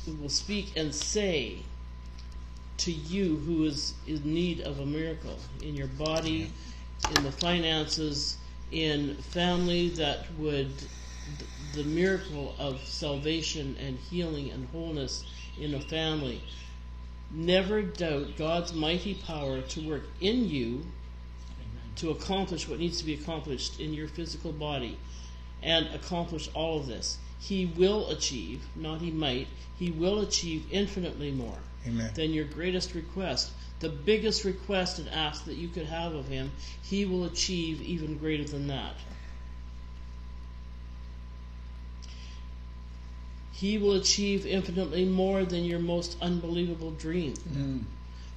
we will speak and say to you who is in need of a miracle in your body, in the finances, in family that would the miracle of salvation and healing and wholeness in a family. Never doubt God's mighty power to work in you to accomplish what needs to be accomplished in your physical body and accomplish all of this. He will achieve, not he might, he will achieve infinitely more Amen. than your greatest request. The biggest request and ask that you could have of him, he will achieve even greater than that. He will achieve infinitely more than your most unbelievable dream. Mm-hmm.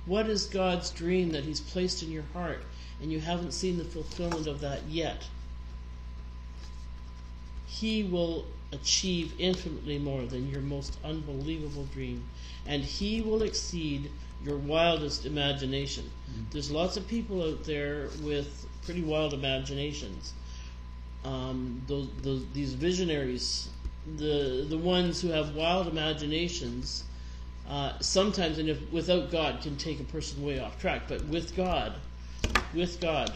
What is God's dream that He's placed in your heart and you haven't seen the fulfillment of that yet? He will achieve infinitely more than your most unbelievable dream, and He will exceed your wildest imagination. There's lots of people out there with pretty wild imaginations. Um, those, those, these visionaries, the the ones who have wild imaginations, uh, sometimes, and if without God, can take a person way off track. But with God, with God,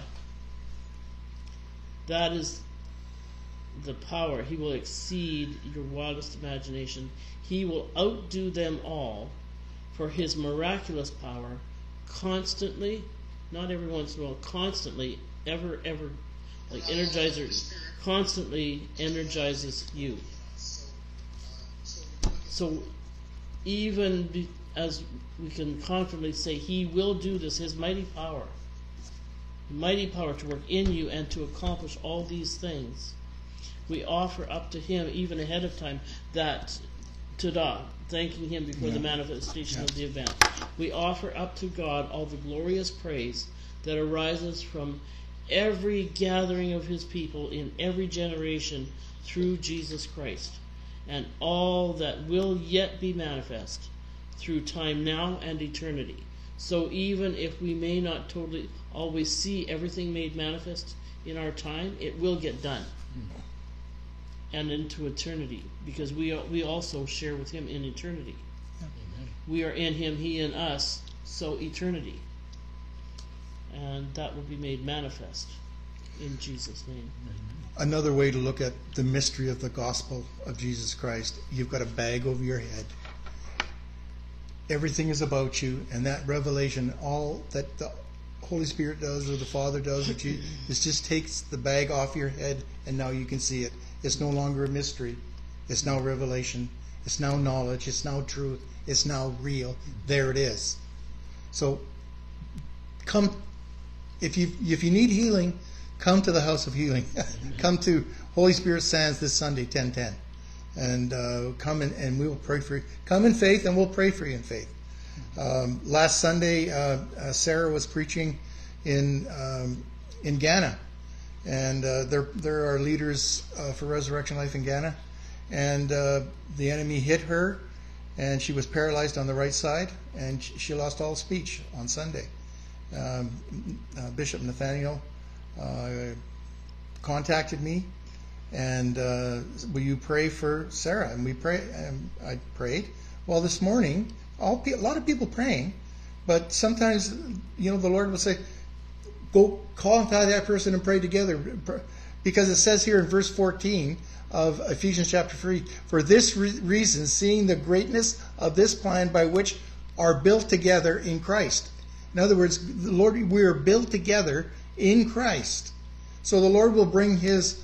that is the power. He will exceed your wildest imagination. He will outdo them all, for His miraculous power constantly not every once in a while, constantly, ever, ever, like Energizer constantly energizes you. So even as we can confidently say, He will do this, His mighty power, mighty power to work in you and to accomplish all these things. We offer up to Him even ahead of time that tada, thanking Him before yeah. the manifestation yeah. of the event. We offer up to God all the glorious praise that arises from every gathering of His people in every generation through Jesus Christ, and all that will yet be manifest through time now and eternity. So even if we may not totally always see everything made manifest in our time, it will get done. Hmm. And into eternity, because we we also share with Him in eternity. We are in Him, He in us, so eternity. And that will be made manifest in Jesus' name. Another way to look at the mystery of the gospel of Jesus Christ, you've got a bag over your head everything is about you, and that revelation, all that the Holy Spirit does or the Father does, or you, it just takes the bag off your head, and now you can see it. It's no longer a mystery. It's now revelation. It's now knowledge. It's now truth. It's now real. There it is. So, come if you if you need healing, come to the house of healing. [laughs] come to Holy Spirit Sands this Sunday, ten ten and uh, come and, and we will pray for you. Come in faith, and we'll pray for you in faith. Um, last Sunday, uh, uh, Sarah was preaching in um, in Ghana, and uh, there there are leaders uh, for Resurrection Life in Ghana, and uh, the enemy hit her, and she was paralyzed on the right side, and she lost all speech on Sunday. Um, Bishop Nathaniel contacted me and uh, will you pray for Sarah? And we pray. And I prayed. Well, this morning, all a lot of people praying, but sometimes you know the Lord will say, "Go call that person and pray together," because it says here in verse 14 of Ephesians chapter 3, "For this re- reason, seeing the greatness of this plan by which are built together in Christ." In other words, the Lord, we are built together in Christ. So the Lord will bring His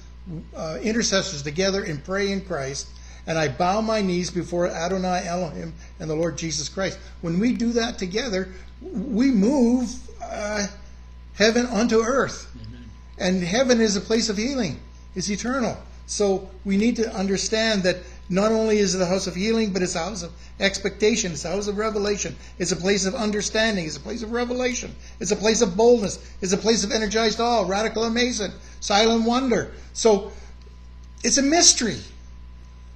uh, intercessors together and pray in Christ, and I bow my knees before Adonai Elohim and the Lord Jesus Christ. When we do that together, we move uh, heaven onto earth. Mm-hmm. And heaven is a place of healing, it's eternal. So we need to understand that not only is it a house of healing, but it's a house of expectation. It's a house of revelation. It's a place of understanding. It's a place of revelation. It's a place of boldness. It's a place of energized awe, radical amazement, silent wonder. So it's a mystery.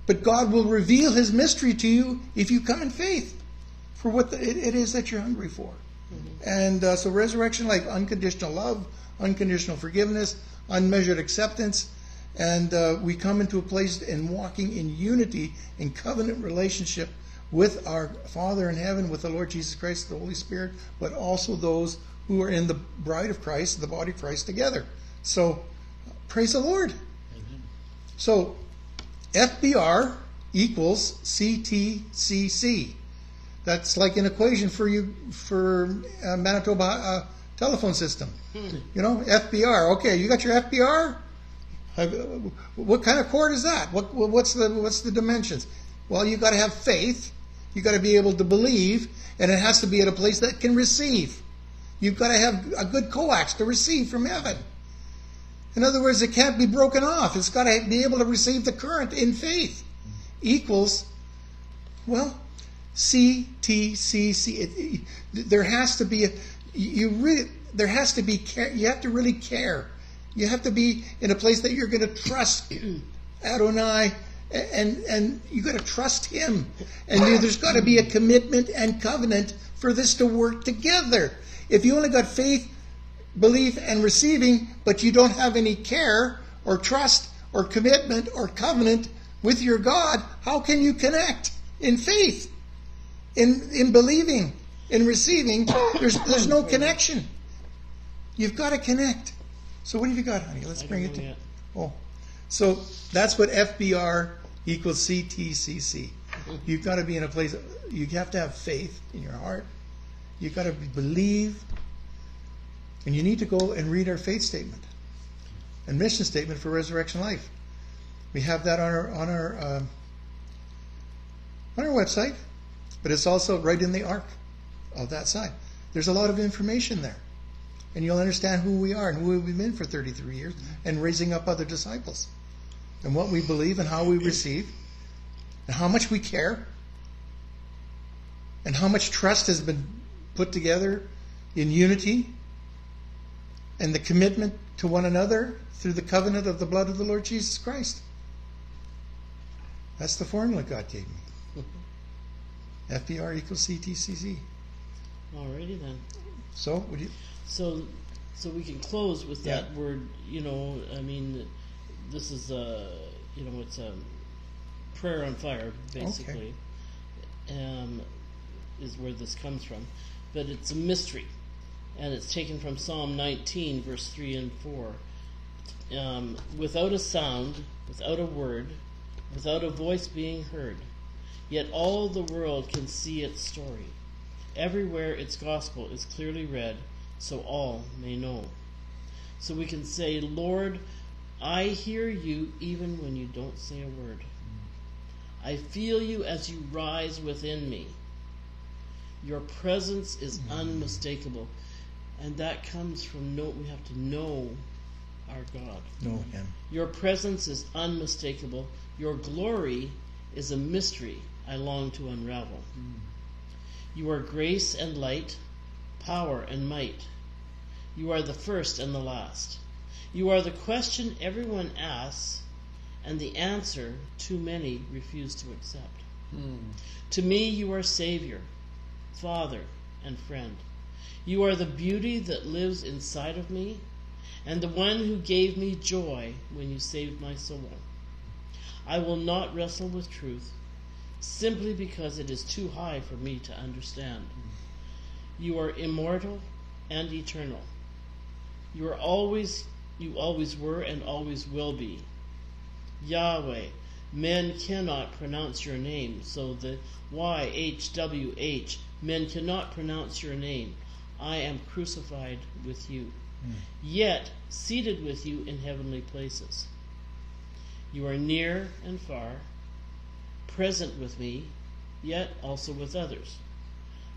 But God will reveal his mystery to you if you come in faith for what the, it, it is that you're hungry for. Mm-hmm. And uh, so resurrection life, unconditional love, unconditional forgiveness, unmeasured acceptance, and uh, we come into a place in walking in unity in covenant relationship with our Father in heaven, with the Lord Jesus Christ, the Holy Spirit, but also those who are in the bride of Christ, the body of Christ together. So, praise the Lord. Amen. So, FBR equals CTCC. That's like an equation for you for uh, Manitoba uh, telephone system. Hmm. You know, FBR. Okay, you got your FBR. Uh, what kind of cord is that? What, what's the what's the dimensions? Well, you've got to have faith. You've got to be able to believe, and it has to be at a place that can receive. You've got to have a good coax to receive from heaven. In other words, it can't be broken off. It's got to be able to receive the current in faith. Equals, well, C T C C. There has to be a you really there has to be care. You have to really care you have to be in a place that you're going to trust [clears throat] Adonai and and you got to trust him and there's got to be a commitment and covenant for this to work together if you only got faith belief and receiving but you don't have any care or trust or commitment or covenant with your god how can you connect in faith in in believing in receiving there's there's no connection you've got to connect so what have you got, honey? Let's bring it to. Yet. Oh, so that's what FBR equals CTCC. You've got to be in a place. You have to have faith in your heart. You've got to believe. And you need to go and read our faith statement and mission statement for Resurrection Life. We have that on our on our um, on our website, but it's also right in the arc of that sign. There's a lot of information there, and you'll understand who we are and who we've been for 33 years, and raising up other disciples, and what we believe and how we receive, and how much we care, and how much trust has been put together in unity, and the commitment to one another through the covenant of the blood of the Lord Jesus Christ. That's the formula God gave me. FBR equals CTCC. Alrighty then. So, would you? So, so we can close with Yeah. that word. You know, I mean, this is a, you know, it's a prayer on fire, basically. Um, is where this comes from, but it's a mystery, and it's taken from Psalm 19, verse three and four. Um, without a sound, without a word, without a voice being heard, yet all the world can see its story. Everywhere its gospel is clearly read, so all may know. So we can say, Lord, I hear you even when you don't say a word. I feel you as you rise within me. Your presence is mm-hmm. unmistakable. And that comes from know we have to know our God. Know Him. Your presence is unmistakable. Your glory is a mystery I long to unravel. You are grace and light, power and might. You are the first and the last. You are the question everyone asks, and the answer too many refuse to accept. To me, you are Savior, Father, and friend. You are the beauty that lives inside of me, and the one who gave me joy when you saved my soul. I will not wrestle with truth simply because it is too high for me to understand. You are immortal and eternal. You are always you always were and always will be. Yahweh, men cannot pronounce your name, so the YHWH, men cannot pronounce your name. I am crucified with you, hmm. yet seated with you in heavenly places. You are near and far, present with me, yet also with others.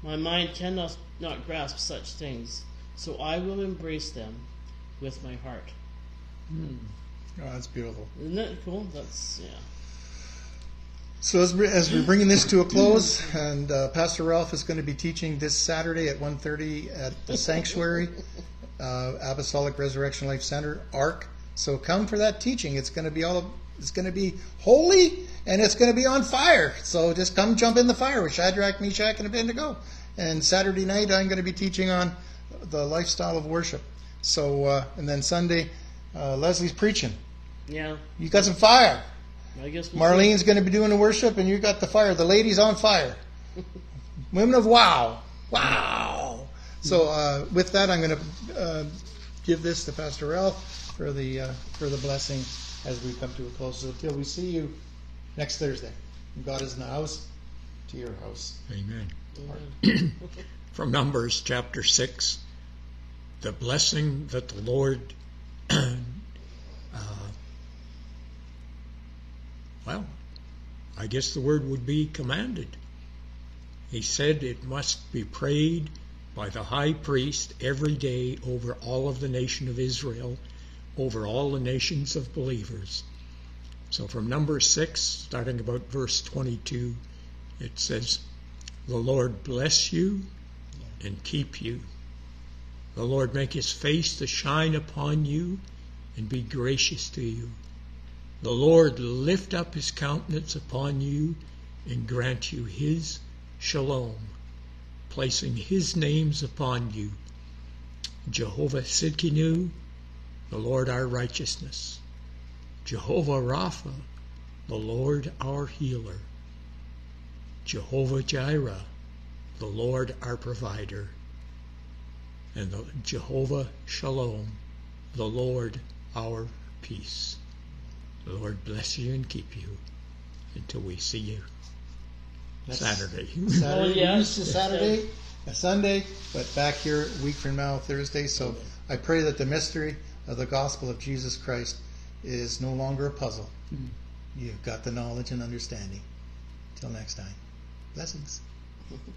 My mind cannot not grasp such things, so I will embrace them with my heart. Oh, that's beautiful. Isn't that cool? That's yeah. So as we're, as we're bringing this to a close, and uh, Pastor Ralph is going to be teaching this Saturday at 1.30 at the Sanctuary, [laughs] uh, Apostolic Resurrection Life Center, ARC. So come for that teaching. It's going to be all. It's going to be holy, and it's going to be on fire. So just come jump in the fire with Shadrach, Meshach, and Abednego. And Saturday night, I'm going to be teaching on the lifestyle of worship. So uh, and then Sunday, uh, Leslie's preaching. Yeah. You got some fire. I guess we'll see. Marlene's going to be doing the worship, and you got the fire. The ladies on fire. [laughs] Women of wow, wow. So uh, with that, I'm going to uh, give this to Pastor Ralph for the uh, for the blessing as we come to a close. So until we see you next Thursday, God is in the house. To your house. Amen. Amen. [clears throat] From Numbers chapter 6, the blessing that the Lord, [clears throat] uh, well, I guess the word would be commanded. He said it must be prayed by the high priest every day over all of the nation of Israel, over all the nations of believers. So from number 6, starting about verse 22, it says, The Lord bless you and keep you. The Lord make his face to shine upon you and be gracious to you. The Lord lift up his countenance upon you and grant you his shalom, placing his names upon you. Jehovah Sidkenu, the Lord our righteousness. Jehovah Rapha, the Lord our healer. Jehovah Jireh, the Lord our provider. And the Jehovah Shalom, the Lord our peace. The Lord bless you and keep you until we see you [laughs] Saturday. Saturday. Oh, yeah. Used to Saturday, a Sunday, but back here a week from now, Thursday. So I pray that the mystery of the gospel of Jesus Christ is no longer a puzzle. Hmm. You've got the knowledge and understanding. Till next time. Blessings. [laughs]